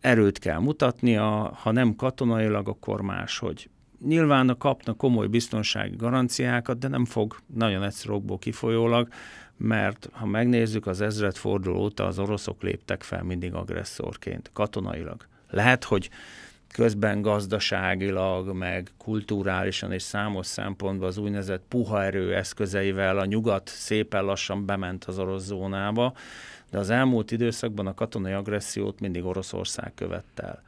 erőt kell mutatnia, ha nem katonailag, akkor máshogy. Nyilván kapna komoly biztonsági garanciákat, de nem fog nagyon egyszerű okból kifolyólag, mert ha megnézzük, az ezredforduló óta az oroszok léptek fel mindig agresszorként, katonailag. Lehet, hogy közben gazdaságilag, meg kulturálisan és számos szempontból az úgynevezett puha erő eszközeivel a nyugat szépen lassan bement az orosz zónába, de az elmúlt időszakban a katonai agressziót mindig Oroszország követte el.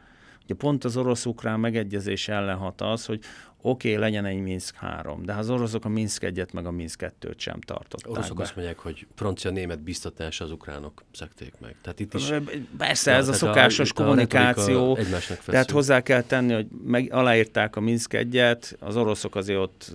Ugye pont az orosz-ukrán megegyezés ellen hat az, hogy oké, okay, legyen egy Minsk 3, de az oroszok a Minsk 1 meg a Minsk 2-t sem tartották Oroszok be. azt mondják, hogy francia-német biztatás az ukránok szekték meg. Tehát itt is... Persze, ja, ez a szokásos a, kommunikáció. A tehát hozzá kell tenni, hogy meg, aláírták a Minsk 1 az oroszok azért ott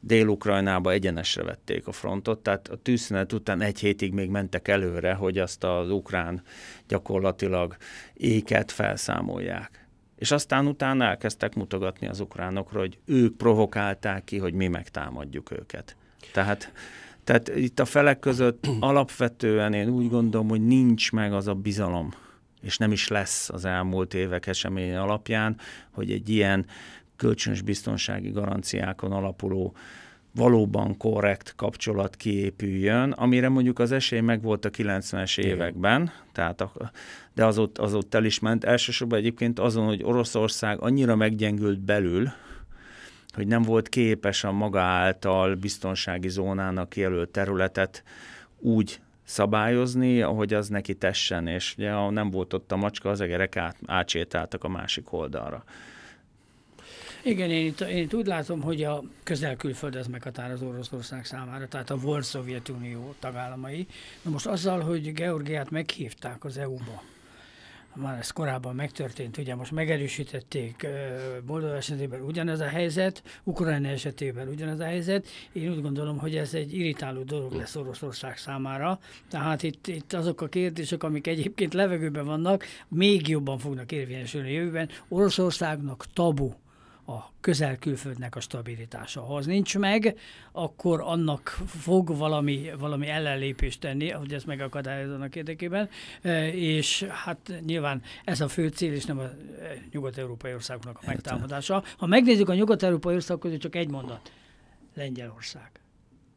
Dél-Ukrajnába egyenesre vették a frontot, tehát a tűzszünet után egy hétig még mentek előre, hogy azt az ukrán gyakorlatilag éket felszámolják és aztán utána elkezdtek mutogatni az ukránokra, hogy ők provokálták ki, hogy mi megtámadjuk őket. Tehát, tehát itt a felek között alapvetően én úgy gondolom, hogy nincs meg az a bizalom, és nem is lesz az elmúlt évek eseménye alapján, hogy egy ilyen kölcsönös biztonsági garanciákon alapuló valóban korrekt kapcsolat kiépüljön, amire mondjuk az esély megvolt a 90-es években, tehát a, de az ott, az ott el is ment. Elsősorban egyébként azon, hogy Oroszország annyira meggyengült belül, hogy nem volt képes a maga által biztonsági zónának jelölt területet úgy szabályozni, ahogy az neki tessen, és ugye ha nem volt ott a macska, az egerek át, átsétáltak a másik oldalra. Igen, én itt, én itt úgy látom, hogy a közel-külföld meghatározó Oroszország számára, tehát a volt Szovjetunió tagállamai. Na most azzal, hogy Georgiát meghívták az EU-ba, már ez korábban megtörtént, ugye most megerősítették Moldova esetében ugyanez a helyzet, Ukrajna esetében ugyanez a helyzet. Én úgy gondolom, hogy ez egy irritáló dolog lesz Oroszország számára. Tehát itt, itt azok a kérdések, amik egyébként levegőben vannak, még jobban fognak érvényesülni a jövőben. Oroszországnak tabu a közel-külföldnek a stabilitása. Ha az nincs meg, akkor annak fog valami, valami ellenlépést tenni, hogy ezt megakadályozzanak érdekében, e, és hát nyilván ez a fő cél, és nem a e, nyugat-európai országoknak a megtámadása. Ha megnézzük a nyugat-európai országok között, csak egy mondat. Lengyelország.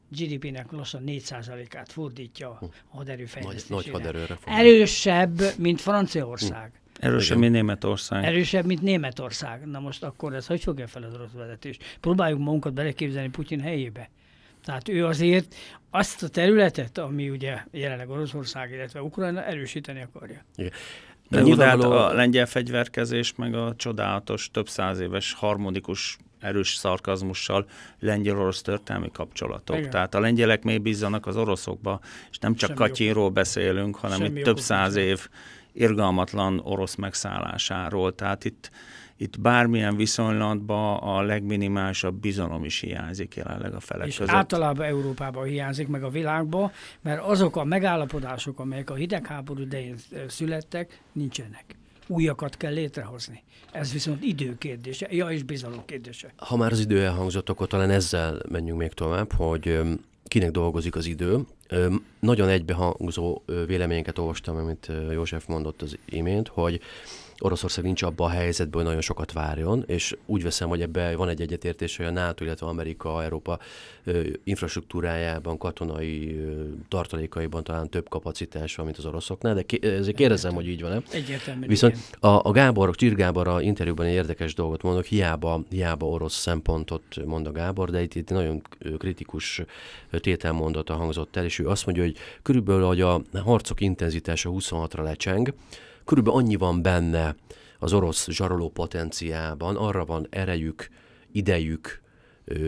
GDP-nek lassan 4%-át fordítja a haderő Nagy, nagy haderőre. Erősebb, mint Franciaország. Erősebb, mint Németország. Erősebb, mint Németország. Na most akkor ez hogy fogja fel az orosz vezetés? Próbáljuk magunkat beleképzelni Putyin helyébe. Tehát ő azért azt a területet, ami ugye jelenleg Oroszország, illetve Ukrajna erősíteni akarja. Igen. De nyilvánvaló... a lengyel fegyverkezés, meg a csodálatos, több száz éves harmonikus erős szarkazmussal lengyel-orosz történelmi kapcsolatok. Igen. Tehát a lengyelek még bízzanak az oroszokba, és nem csak Katyinról beszélünk, hanem Semmi itt több száz év irgalmatlan orosz megszállásáról. Tehát itt, itt bármilyen viszonylatban a legminimálisabb bizalom is hiányzik jelenleg a felek és között. általában Európában hiányzik, meg a világban, mert azok a megállapodások, amelyek a hidegháború idején születtek, nincsenek újakat kell létrehozni. Ez viszont idő kérdése, ja, és bizalom kérdése. Ha már az idő elhangzott, akkor talán ezzel menjünk még tovább, hogy kinek dolgozik az idő. Nagyon egybehangzó véleményeket olvastam, amit József mondott az imént, hogy Oroszország nincs abban a helyzetben, hogy nagyon sokat várjon, és úgy veszem, hogy ebben van egy egyetértés, hogy a NATO, illetve Amerika, Európa ö, infrastruktúrájában, katonai ö, tartalékaiban talán több kapacitás van, mint az oroszoknál, de ké, ezért kérdezem, hogy így van-e. Egyértelmű. Viszont a, a Gábor, Csír Gábor a interjúban egy érdekes dolgot mondok, hiába, hiába orosz szempontot mond a Gábor, de itt, itt nagyon kritikus tételmondata hangzott el, és ő azt mondja, hogy körülbelül, hogy a harcok intenzitása 26-ra lecseng, Körülbelül annyi van benne az orosz zsaroló potenciában, arra van erejük, idejük,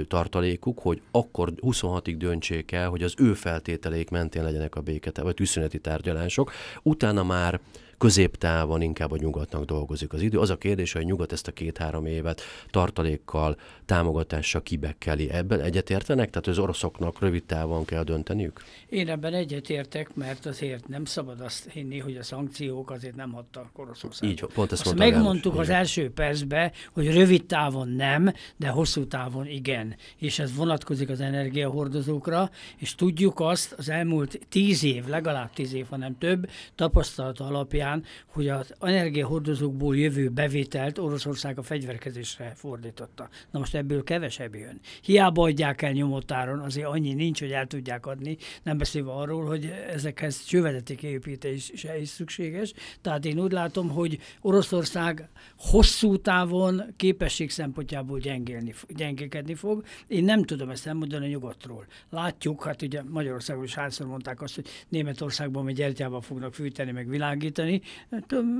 tartalékuk, hogy akkor 26-ig döntsék el, hogy az ő feltételeik mentén legyenek a békete, vagy tűzszüneti tárgyalások. Utána már középtávon inkább a nyugatnak dolgozik az idő. Az a kérdés, hogy nyugat ezt a két-három évet tartalékkal, támogatással kibekkeli. Ebben egyetértenek? Tehát az oroszoknak rövid távon kell dönteniük? Én ebben egyetértek, mert azért nem szabad azt hinni, hogy a szankciók azért nem hattak Oroszországra. Így, pont ezt azt megmondtuk az első percben, hogy rövid távon nem, de hosszú távon igen. És ez vonatkozik az energiahordozókra, és tudjuk azt az elmúlt tíz év, legalább tíz év, hanem több tapasztalat alapján, alapján, hogy az energiahordozókból jövő bevételt Oroszország a fegyverkezésre fordította. Na most ebből kevesebb jön. Hiába adják el nyomotáron, azért annyi nincs, hogy el tudják adni, nem beszélve arról, hogy ezekhez csővezetéképítés is, is szükséges. Tehát én úgy látom, hogy Oroszország hosszú távon képesség szempontjából gyengélni, gyengékedni fog. Én nem tudom ezt elmondani nyugatról. Látjuk, hát ugye Magyarországon is hányszor mondták azt, hogy Németországban egy gyertyával fognak fűteni, meg világítani,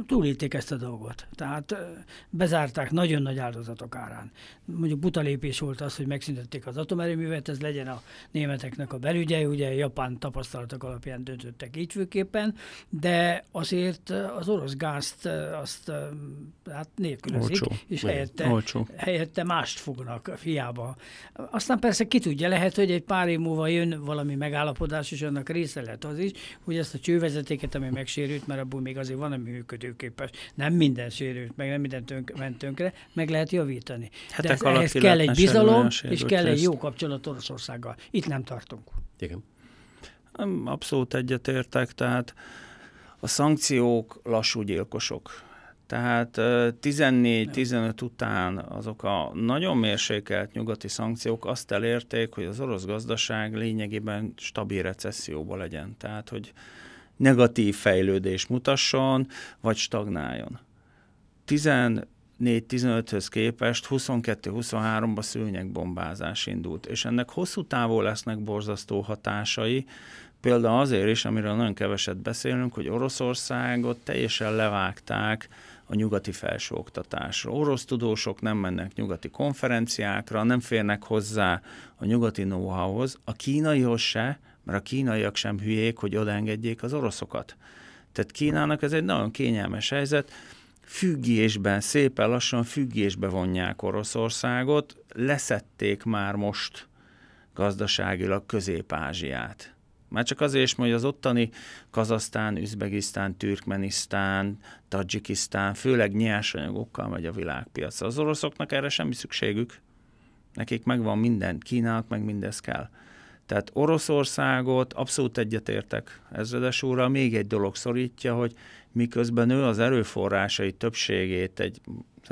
túlíték ezt a dolgot. Tehát bezárták nagyon nagy áldozatok árán. Mondjuk buta lépés volt az, hogy megszüntették az atomerőművet, ez legyen a németeknek a belügye, ugye japán tapasztalatok alapján döntöttek így főképpen, de azért az orosz gázt azt hát nélkülözik, Olcsó. és helyette, Olcsó. helyette mást fognak fiába. Aztán persze ki tudja, lehet, hogy egy pár év múlva jön valami megállapodás, és annak része lehet az is, hogy ezt a csővezetéket, ami megsérült, mert abból még azért van, ami működőképes. Nem minden sérült, meg nem minden tönk, ment tönkre, meg lehet javítani. De ez, ehhez kell egy bizalom, és kell egy jó kapcsolat Oroszországgal. Itt nem tartunk. Igen. Abszolút egyetértek, tehát a szankciók lassú gyilkosok. Tehát 14-15 után azok a nagyon mérsékelt nyugati szankciók azt elérték, hogy az orosz gazdaság lényegében stabil recesszióba legyen. Tehát, hogy negatív fejlődés mutasson, vagy stagnáljon. 14-15-höz képest 22-23-ban szőnyegbombázás indult, és ennek hosszú távon lesznek borzasztó hatásai, Például azért is, amiről nagyon keveset beszélünk, hogy Oroszországot teljesen levágták a nyugati felsőoktatásra. Orosz tudósok nem mennek nyugati konferenciákra, nem férnek hozzá a nyugati know-howhoz, a kínaihoz se, mert a kínaiak sem hülyék, hogy odaengedjék az oroszokat. Tehát Kínának ez egy nagyon kényelmes helyzet, függésben, szépen lassan függésbe vonják Oroszországot, leszették már most gazdaságilag Közép-Ázsiát. Már csak azért is, hogy az ottani Kazasztán, Üzbegisztán, Türkmenisztán, Tadzsikisztán főleg nyersanyagokkal megy a világpiac. Az oroszoknak erre semmi szükségük. Nekik megvan minden, Kínának meg mindez kell. Tehát Oroszországot abszolút egyetértek ezredes úrral. Még egy dolog szorítja, hogy miközben ő az erőforrásai többségét egy,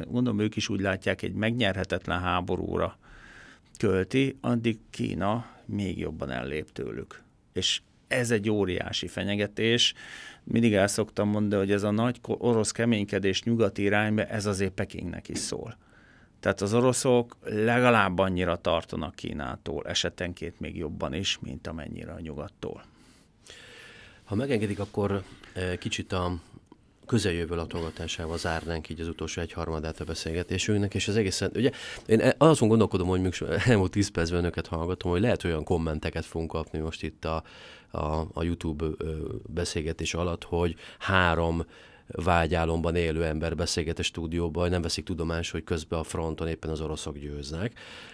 mondom, ők is úgy látják, egy megnyerhetetlen háborúra költi, addig Kína még jobban ellép tőlük. És ez egy óriási fenyegetés. Mindig el szoktam mondani, hogy ez a nagy orosz keménykedés nyugati irányba, ez azért Pekingnek is szól. Tehát az oroszok legalább annyira tartanak Kínától, esetenként még jobban is, mint amennyire a nyugattól. Ha megengedik, akkor eh, kicsit a közeljövő látogatásával zárnánk így az utolsó egy harmadát a beszélgetésünknek, és az egészen, ugye én azon gondolkodom, hogy még elmúlt 10 percben önöket hallgatom, hogy lehet olyan kommenteket fogunk kapni most itt a, a, a YouTube beszélgetés alatt, hogy három vágyálomban élő ember beszélget a stúdióban, nem veszik tudomásul, hogy közben a fronton éppen az oroszok győznek.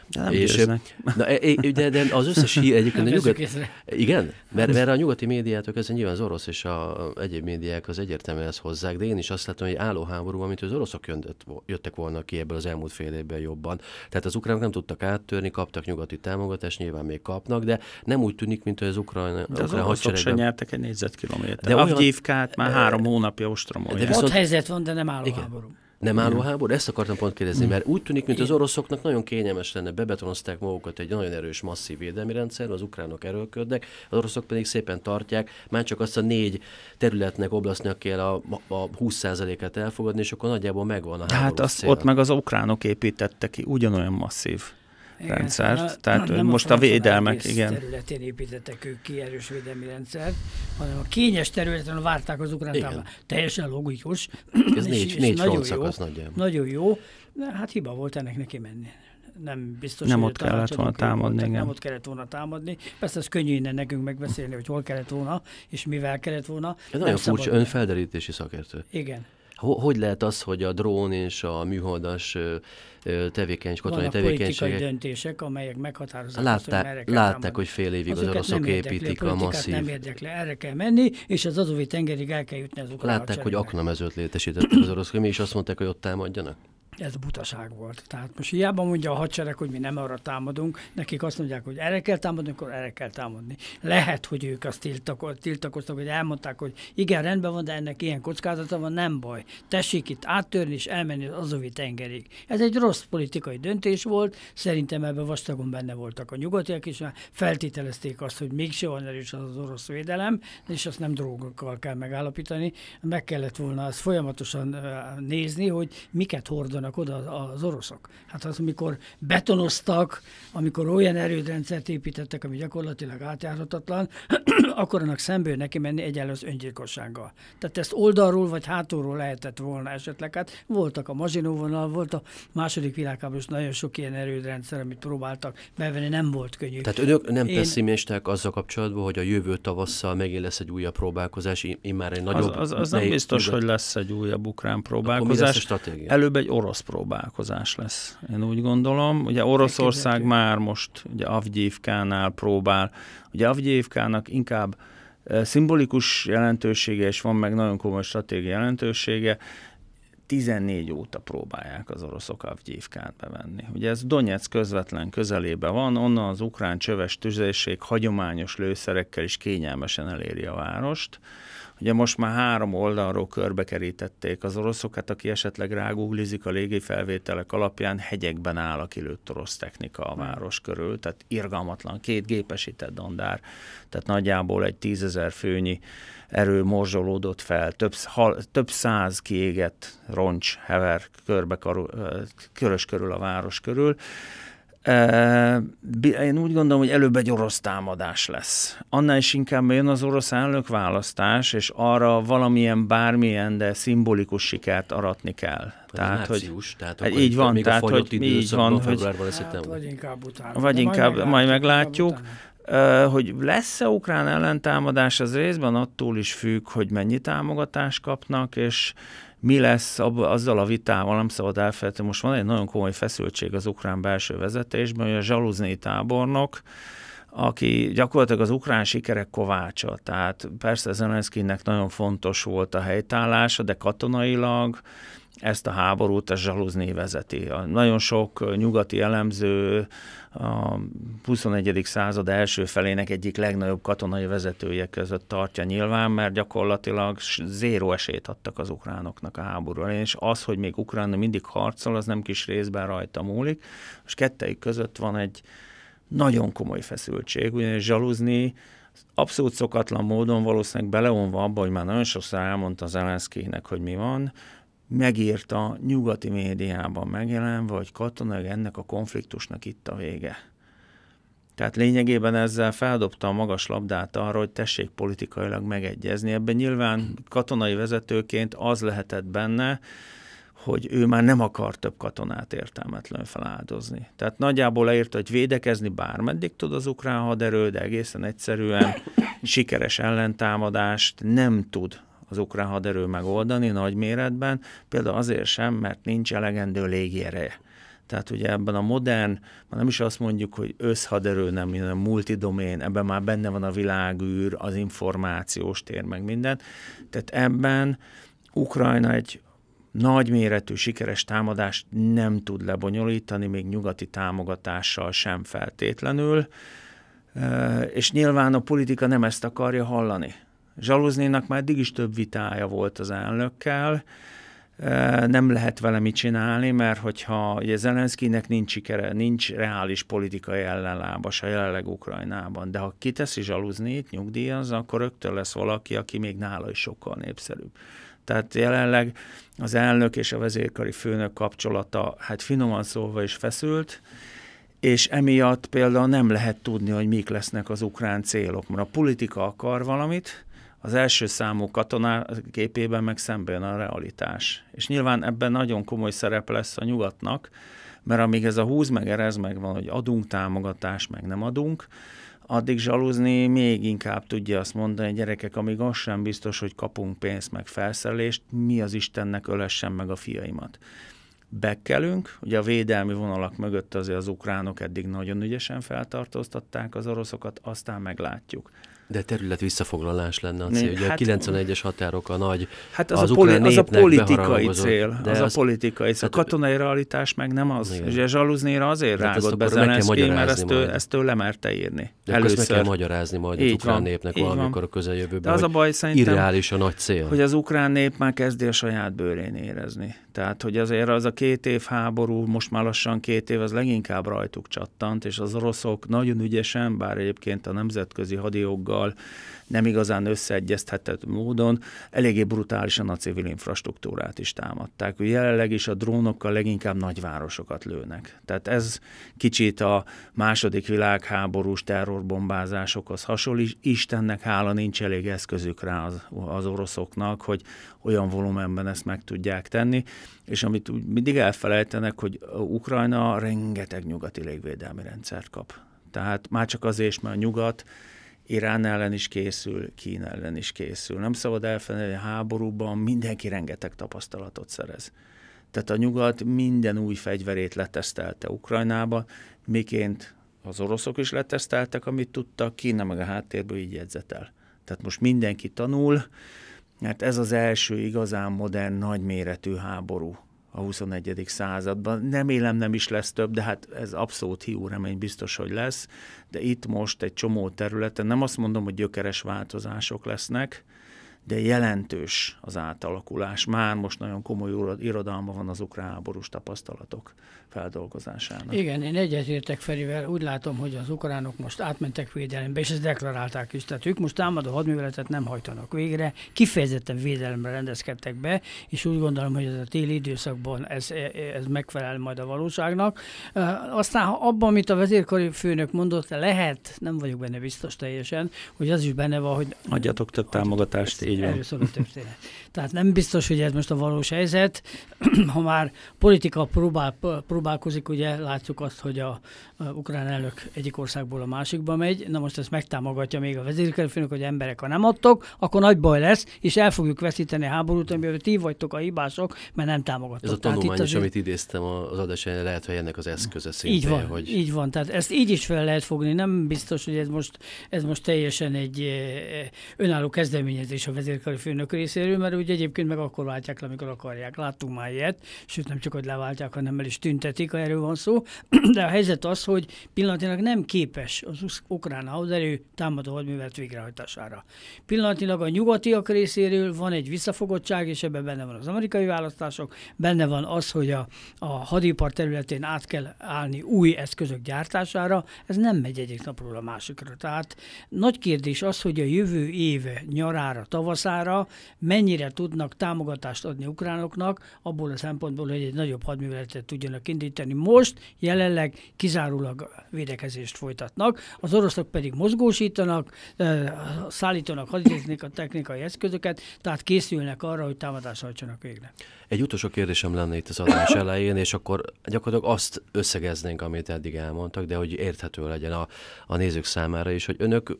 De nem és, győznek. Na, e, e, de, de az összes hír egyébként a nyugat... Igen, mert, mert a nyugati médiátok ez nyilván az orosz és a egyéb médiák az egyértelműen ezt hozzák, de én is azt látom, hogy álló háború, amit az oroszok jöntött, jöttek volna ki ebből az elmúlt fél évben jobban. Tehát az ukránok nem tudtak áttörni, kaptak nyugati támogatást, nyilván még kapnak, de nem úgy tűnik, mint hogy az ukrán, de az ukrán oroszok se nyertek egy négyzetkilométer. De Avgyívkát már három hónapja ostromolják. De viszont... Ott helyzet van, de nem álló igen. háború. Nem álló háború? Ezt akartam pont kérdezni, mert úgy tűnik, mint az oroszoknak nagyon kényelmes lenne, bebetonozták magukat egy nagyon erős, masszív védelmi rendszer, az ukránok erőlködnek, az oroszok pedig szépen tartják, már csak azt a négy területnek, oblasznak kell a, a 20%-át elfogadni, és akkor nagyjából megvan a háború Hát azt ott meg az ukránok építettek ki ugyanolyan masszív igen, rendszert. A, Tehát nem most a, a védelmek, igen. területén építettek ők ki erős védelmi rendszert, hanem a kényes területen várták az ukrán támadást. Teljesen logikus. Ez és, négy, és négy nagyon jó, nagyjából. Nagyon jó, de hát hiba volt ennek neki menni nem biztos, nem ott kellett volna támadni. Voltak, nem ott kellett volna támadni. Persze ez könnyű innen nekünk megbeszélni, hogy hol kellett volna, és mivel kellett volna. Ez nagyon furcsa, önfelderítési szakértő. Igen. Hogy lehet az, hogy a drón és a műholdas tevékenység, katonai tevékenységek... politikai döntések, amelyek meghatározzák látták, azt, hogy Látták, hogy fél évig az oroszok építik a, a masszív... nem érdekli, erre kell menni, és az azovi tengerig el kell jutni az ukrán Látták, hogy aknamezőt létesítettek az oroszok, mi is azt mondták, hogy ott támadjanak? Ez butaság volt. Tehát most hiába mondja a hadsereg, hogy mi nem arra támadunk, nekik azt mondják, hogy erre kell támadni, akkor erre kell támadni. Lehet, hogy ők azt tiltak, tiltakoztak, hogy elmondták, hogy igen, rendben van, de ennek ilyen kockázata van, nem baj. Tessék itt áttörni és elmenni az Azovi tengerig. Ez egy rossz politikai döntés volt, szerintem ebben vastagon benne voltak a nyugatiak is, mert feltételezték azt, hogy mégse van erős az, az orosz védelem, és azt nem drogokkal kell megállapítani. Meg kellett volna azt folyamatosan nézni, hogy miket hordanak járnak oda az oroszok. Hát az, amikor betonoztak, amikor olyan erődrendszert építettek, ami gyakorlatilag átjárhatatlan, akkor annak szemből neki menni egyenlő az öngyilkossággal. Tehát ezt oldalról vagy hátulról lehetett volna esetleg. Hát voltak a mazsinóvonal, volt a második világháborús nagyon sok ilyen erődrendszer, amit próbáltak bevenni, nem volt könnyű. Tehát önök nem Én... pessimisták azzal kapcsolatban, hogy a jövő tavasszal megint lesz egy újabb próbálkozás, immár egy nagyobb... Az, az, az nem biztos, hogy lesz egy újabb ukrán próbálkozás. Előbb egy orosz orosz próbálkozás lesz, én úgy gondolom. Ugye Oroszország már most ugye Avgyívkánál próbál, ugye Avgyívkának inkább szimbolikus jelentősége, és van meg nagyon komoly stratégiai jelentősége, 14 óta próbálják az oroszok Avgyívkát bevenni. Ugye ez Donetsz közvetlen közelébe van, onnan az ukrán csöves tüzérség hagyományos lőszerekkel is kényelmesen eléri a várost. Ugye most már három oldalról körbekerítették az oroszokat, aki esetleg rágooglizik a légi felvételek alapján, hegyekben áll a kilőtt orosz technika a város körül, tehát irgalmatlan, két gépesített dandár, tehát nagyjából egy tízezer főnyi erő morzsolódott fel, több, hal, több száz kiégett roncs hever körbe karul, körös körül a város körül. Én úgy gondolom, hogy előbb egy orosz támadás lesz. Annál is inkább jön az orosz választás, és arra valamilyen bármilyen, de szimbolikus sikert aratni kell. Tehát, március, hogy, tehát így van, még tehát, hogy így van, hogy, hát, vagy inkább utána. Vagy inkább, majd, majd meglátjuk. Uh, hogy lesz-e ukrán ellentámadás, az részben attól is függ, hogy mennyi támogatást kapnak, és mi lesz azzal a vitával, nem szabad elfelejteni, most van egy nagyon komoly feszültség az ukrán belső vezetésben, hogy a zsaluzné tábornok, aki gyakorlatilag az ukrán sikerek kovácsa. Tehát persze Zelenszkinek nagyon fontos volt a helytállása, de katonailag ezt a háborút a zsaluzni vezeti. Nagyon sok nyugati elemző a 21. század első felének egyik legnagyobb katonai vezetője között tartja nyilván, mert gyakorlatilag zéró esélyt adtak az ukránoknak a háborúra. És az, hogy még Ukrán mindig harcol, az nem kis részben rajta múlik. És ketteik között van egy nagyon komoly feszültség, ugyanis zsaluzni abszolút szokatlan módon valószínűleg beleonva abba, hogy már nagyon sokszor elmondta Zelenszkinek, hogy mi van, megírta nyugati médiában megjelenve, hogy katonai ennek a konfliktusnak itt a vége. Tehát lényegében ezzel feldobta a magas labdát arra, hogy tessék politikailag megegyezni. Ebben nyilván katonai vezetőként az lehetett benne, hogy ő már nem akar több katonát értelmetlenül feláldozni. Tehát nagyjából leírta, hogy védekezni bármeddig tud az ukrán haderő, de egészen egyszerűen sikeres ellentámadást nem tud az ukrán haderő megoldani nagy méretben, például azért sem, mert nincs elegendő légiereje. Tehát ugye ebben a modern, már nem is azt mondjuk, hogy összhaderő, nem minden multidomén, ebben már benne van a világűr, az információs tér, meg minden. Tehát ebben Ukrajna egy nagyméretű, sikeres támadást nem tud lebonyolítani, még nyugati támogatással sem feltétlenül, és nyilván a politika nem ezt akarja hallani. Zsaluznénak már eddig is több vitája volt az elnökkel, nem lehet vele mit csinálni, mert hogyha ugye Zelenszkinek nincs sikere, nincs reális politikai ellenlábas a jelenleg Ukrajnában, de ha kiteszi Zsaluznét, nyugdíjaz, akkor rögtön lesz valaki, aki még nála is sokkal népszerűbb. Tehát jelenleg az elnök és a vezérkari főnök kapcsolata, hát finoman szólva is feszült, és emiatt például nem lehet tudni, hogy mik lesznek az ukrán célok, mert a politika akar valamit, az első számú katona képében meg szemben a realitás. És nyilván ebben nagyon komoly szerep lesz a nyugatnak, mert amíg ez a húz meg erez meg van, hogy adunk támogatást, meg nem adunk, addig zsaluzni még inkább tudja azt mondani, gyerekek, amíg az sem biztos, hogy kapunk pénzt, meg felszerelést, mi az Istennek ölessen meg a fiaimat. Bekkelünk, ugye a védelmi vonalak mögött azért az ukránok eddig nagyon ügyesen feltartóztatták az oroszokat, aztán meglátjuk. De terület visszafoglalás lenne a cél. Ugye hát, a 91-es határok a nagy, hát az, az, a, poli, az a politikai cél. De az, az, a politikai cél. A katonai realitás meg nem az. Igen. Ugye Zsaluznéra azért hát rágott be Zelenszky, mert ezt ő, ezt ő lemerte írni. De Először. meg kell magyarázni majd így az ukrán van, népnek valamikor a közeljövőben, De az a baj szerintem, irreális a nagy cél. Hogy az ukrán nép már kezdi a saját bőrén érezni. Tehát, hogy azért az a két év háború, most már lassan két év, az leginkább rajtuk csattant, és az oroszok nagyon ügyesen, bár egyébként a nemzetközi hadijoggal nem igazán összeegyeztetett módon eléggé brutálisan a civil infrastruktúrát is támadták. Jelenleg is a drónokkal leginkább nagyvárosokat lőnek. Tehát ez kicsit a második világháborús terrorbombázásokhoz hasonlít. Istennek hála nincs elég eszközük rá az, az oroszoknak, hogy olyan volumenben ezt meg tudják tenni, és amit mindig elfelejtenek, hogy Ukrajna rengeteg nyugati légvédelmi rendszert kap. Tehát már csak azért, mert a nyugat Irán ellen is készül, Kína ellen is készül. Nem szabad elfelejteni, hogy a háborúban mindenki rengeteg tapasztalatot szerez. Tehát a nyugat minden új fegyverét letesztelte Ukrajnába, miként az oroszok is leteszteltek, amit tudtak, Kína meg a háttérből így jegyzetel. Tehát most mindenki tanul, mert ez az első igazán modern, nagyméretű háború a 21. században. Nem élem, nem is lesz több, de hát ez abszolút hiú remény biztos, hogy lesz. De itt most egy csomó területen, nem azt mondom, hogy gyökeres változások lesznek, de jelentős az átalakulás. Már most nagyon komoly irodalma van az ukrán háborús tapasztalatok feldolgozásának. Igen, én egyetértek Ferivel, úgy látom, hogy az ukránok most átmentek védelembe, és ezt deklarálták is. Tehát ők most támadó hadműveletet nem hajtanak végre, kifejezetten védelemre rendezkedtek be, és úgy gondolom, hogy ez a téli időszakban ez, ez megfelel majd a valóságnak. Aztán abban, amit a vezérkari főnök mondott, lehet, nem vagyok benne biztos teljesen, hogy az is benne van, hogy... Adjatok több támogatást, így van. Erről a történet. Tehát nem biztos, hogy ez most a valós helyzet. ha már politika próbál, próbálkozik, ugye látjuk azt, hogy a, a ukrán elnök egyik országból a másikba megy, na most ezt megtámogatja még a vezérkerülfőnök, hogy emberek, ha nem adtok, akkor nagy baj lesz, és el fogjuk veszíteni a háborút, amiben ti vagytok a hibások, mert nem támogattok. Ez a tanulmány is, amit idéztem az adásán, lehet, hogy ennek az eszköze szintén. Így van, hogy... így van, tehát ezt így is fel lehet fogni, nem biztos, hogy ez most, ez most teljesen egy önálló kezdeményezés a vezérkerülfőnök részéről, mert ugye egyébként meg akkor váltják le, amikor akarják. Láttunk már ilyet, sőt nem csak, hogy leváltják, hanem el is tüntetik, erről van szó. De a helyzet az, hogy pillanatilag nem képes az ukrán haderő támadó hadművelet végrehajtására. Pillanatilag a nyugatiak részéről van egy visszafogottság, és ebben benne van az amerikai választások, benne van az, hogy a, a hadipar területén át kell állni új eszközök gyártására, ez nem megy egyik napról a másikra. Tehát nagy kérdés az, hogy a jövő éve nyarára, tavaszára mennyire tudnak támogatást adni ukránoknak, abból a szempontból, hogy egy nagyobb hadműveletet tudjanak indítani. Most jelenleg kizárólag védekezést folytatnak, az oroszok pedig mozgósítanak, szállítanak a technikai eszközöket, tehát készülnek arra, hogy támadást hajtsanak végre. Egy utolsó kérdésem lenne itt az adás elején, és akkor gyakorlatilag azt összegeznénk, amit eddig elmondtak, de hogy érthető legyen a, a nézők számára is, hogy önök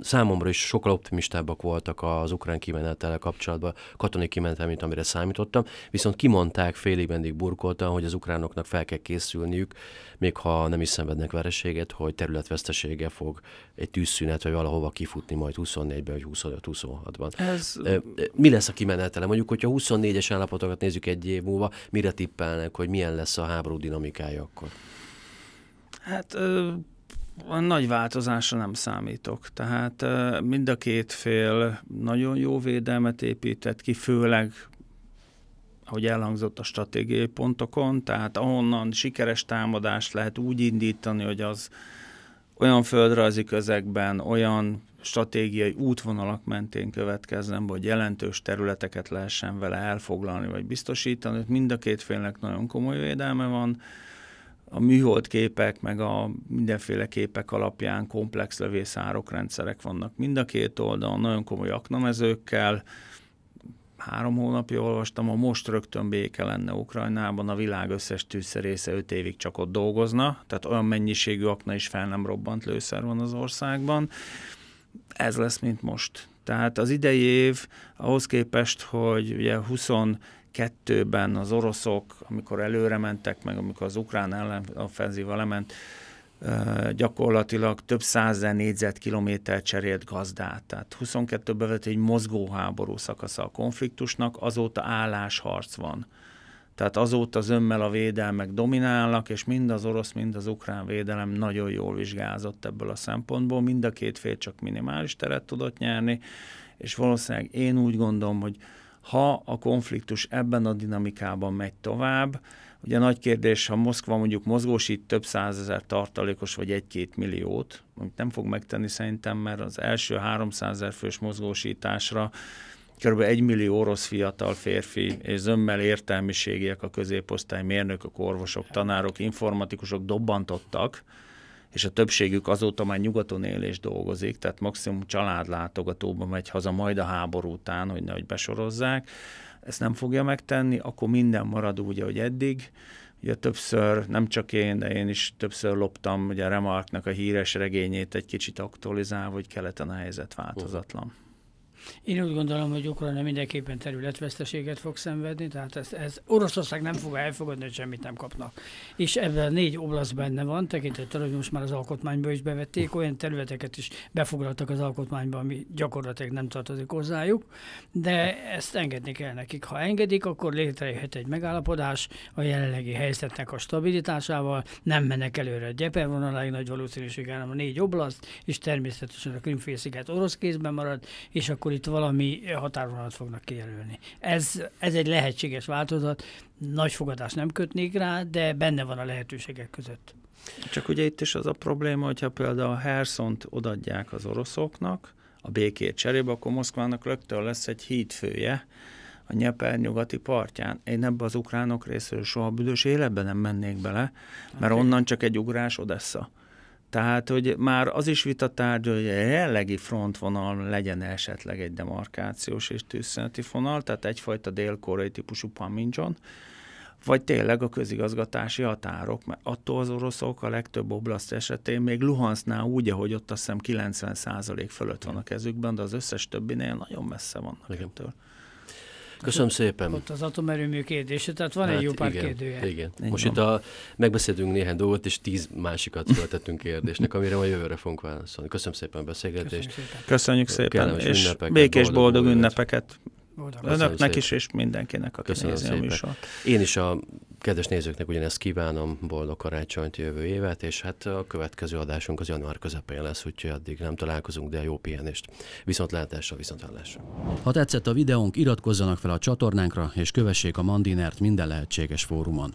számomra is sokkal optimistábbak voltak az ukrán kimenettel kapcsolatban, katonai kimenetel, mint amire számítottam, viszont kimondták, félig meddig burkoltan, hogy az ukránoknak fel kell készülniük, még ha nem is szenvednek vereséget, hogy területvesztesége fog egy tűzszünet, vagy valahova kifutni majd 24-ben, vagy 25-26-ban. Ez... Mi lesz a kimenetele? Mondjuk, hogyha 24-es állapotokat nézzük egy év múlva, mire tippelnek, hogy milyen lesz a háború dinamikája akkor? Hát a nagy változásra nem számítok. Tehát mind a két fél nagyon jó védelmet épített ki, főleg ahogy elhangzott a stratégiai pontokon, tehát ahonnan sikeres támadást lehet úgy indítani, hogy az olyan földrajzi közegben, olyan stratégiai útvonalak mentén következzen, hogy jelentős területeket lehessen vele elfoglalni vagy biztosítani. Mind a két félnek nagyon komoly védelme van a műhold képek, meg a mindenféle képek alapján komplex lövészárok rendszerek vannak mind a két oldalon, nagyon komoly aknamezőkkel, három hónapja olvastam, a most rögtön béke lenne Ukrajnában, a világ összes tűzszerésze öt évig csak ott dolgozna, tehát olyan mennyiségű akna is fel nem robbant lőszer van az országban. Ez lesz, mint most. Tehát az idei év ahhoz képest, hogy ugye 20 kettőben az oroszok, amikor előre mentek, meg amikor az ukrán ellenoffenzíva lement, gyakorlatilag több százezer négyzetkilométer cserélt gazdát. Tehát 22-ben vett egy mozgóháború szakasza a konfliktusnak, azóta állásharc van. Tehát azóta zömmel a védelmek dominálnak, és mind az orosz, mind az ukrán védelem nagyon jól vizsgázott ebből a szempontból. Mind a két fél csak minimális teret tudott nyerni, és valószínűleg én úgy gondolom, hogy ha a konfliktus ebben a dinamikában megy tovább, ugye nagy kérdés, ha Moszkva mondjuk mozgósít több százezer tartalékos vagy egy-két milliót, amit nem fog megtenni szerintem, mert az első 300 ezer fős mozgósításra kb. egy millió orosz fiatal férfi és zömmel értelmiségiek a középosztály, mérnökök, orvosok, tanárok, informatikusok dobbantottak, és a többségük azóta már nyugaton él és dolgozik, tehát maximum családlátogatóba megy haza majd a háború után, hogy nehogy besorozzák. Ezt nem fogja megtenni, akkor minden marad úgy, ahogy eddig. Ugye többször, nem csak én, de én is többször loptam ugye Remarknak a híres regényét egy kicsit aktualizálva, hogy keleten a helyzet változatlan. Uh-huh. Én úgy gondolom, hogy Ukrajna mindenképpen területveszteséget fog szenvedni, tehát ez, ez Oroszország nem fog elfogadni, hogy semmit nem kapnak. És ebben négy oblasz benne van, tekintettel, hogy most már az alkotmányba is bevették, olyan területeket is befoglaltak az alkotmányba, ami gyakorlatilag nem tartozik hozzájuk, de ezt engedni kell nekik. Ha engedik, akkor létrejöhet egy megállapodás a jelenlegi helyzetnek a stabilitásával, nem mennek előre a Gyeper vonaláig nagy valószínűséggel, hanem a négy oblaszt, és természetesen a Krimfélsziget orosz kézben marad, és akkor itt valami határolat fognak kijelölni. Ez, ez egy lehetséges változat, nagy fogadást nem kötnék rá, de benne van a lehetőségek között. Csak ugye itt is az a probléma, hogyha például a Herszont odadják az oroszoknak, a békét cserébe, akkor Moszkvának rögtön lesz egy hídfője a Nyeper nyugati partján. Én ebbe az ukránok részéről soha büdös életben nem mennék bele, mert okay. onnan csak egy ugrás Odessa. Tehát, hogy már az is vitatárgy, hogy a jelenlegi frontvonal legyen esetleg egy demarkációs és tűzszeneti fonal, tehát egyfajta dél-koreai típusú Paminjon, vagy tényleg a közigazgatási határok, mert attól az oroszok a legtöbb oblaszt esetén még Luhansznál úgy, ahogy ott azt hiszem 90% fölött van a kezükben, de az összes többinél nagyon messze van ettől. Köszönöm szépen. Ott az atomerőmű kérdése, tehát van hát egy jó pár igen, kérdője. Igen. Most itt a, megbeszéltünk néhány dolgot, és tíz másikat feltettünk kérdésnek, amire majd jövőre fogunk válaszolni. Köszönöm szépen a beszélgetést. Köszönjük szépen. Köszönjük szépen, és ünnepeket, békés boldog, boldog ünnepeket Önöknek is, és mindenkinek, aki Köszönöm nézi szépen. a műsort. Én is a kedves nézőknek ugyanezt kívánom, boldog karácsonyt jövő évet, és hát a következő adásunk az január közepén lesz, úgyhogy addig nem találkozunk, de jó pihenést. Viszontlátásra, viszontlátásra. Ha tetszett a videónk, iratkozzanak fel a csatornánkra, és kövessék a Mandinert minden lehetséges fórumon.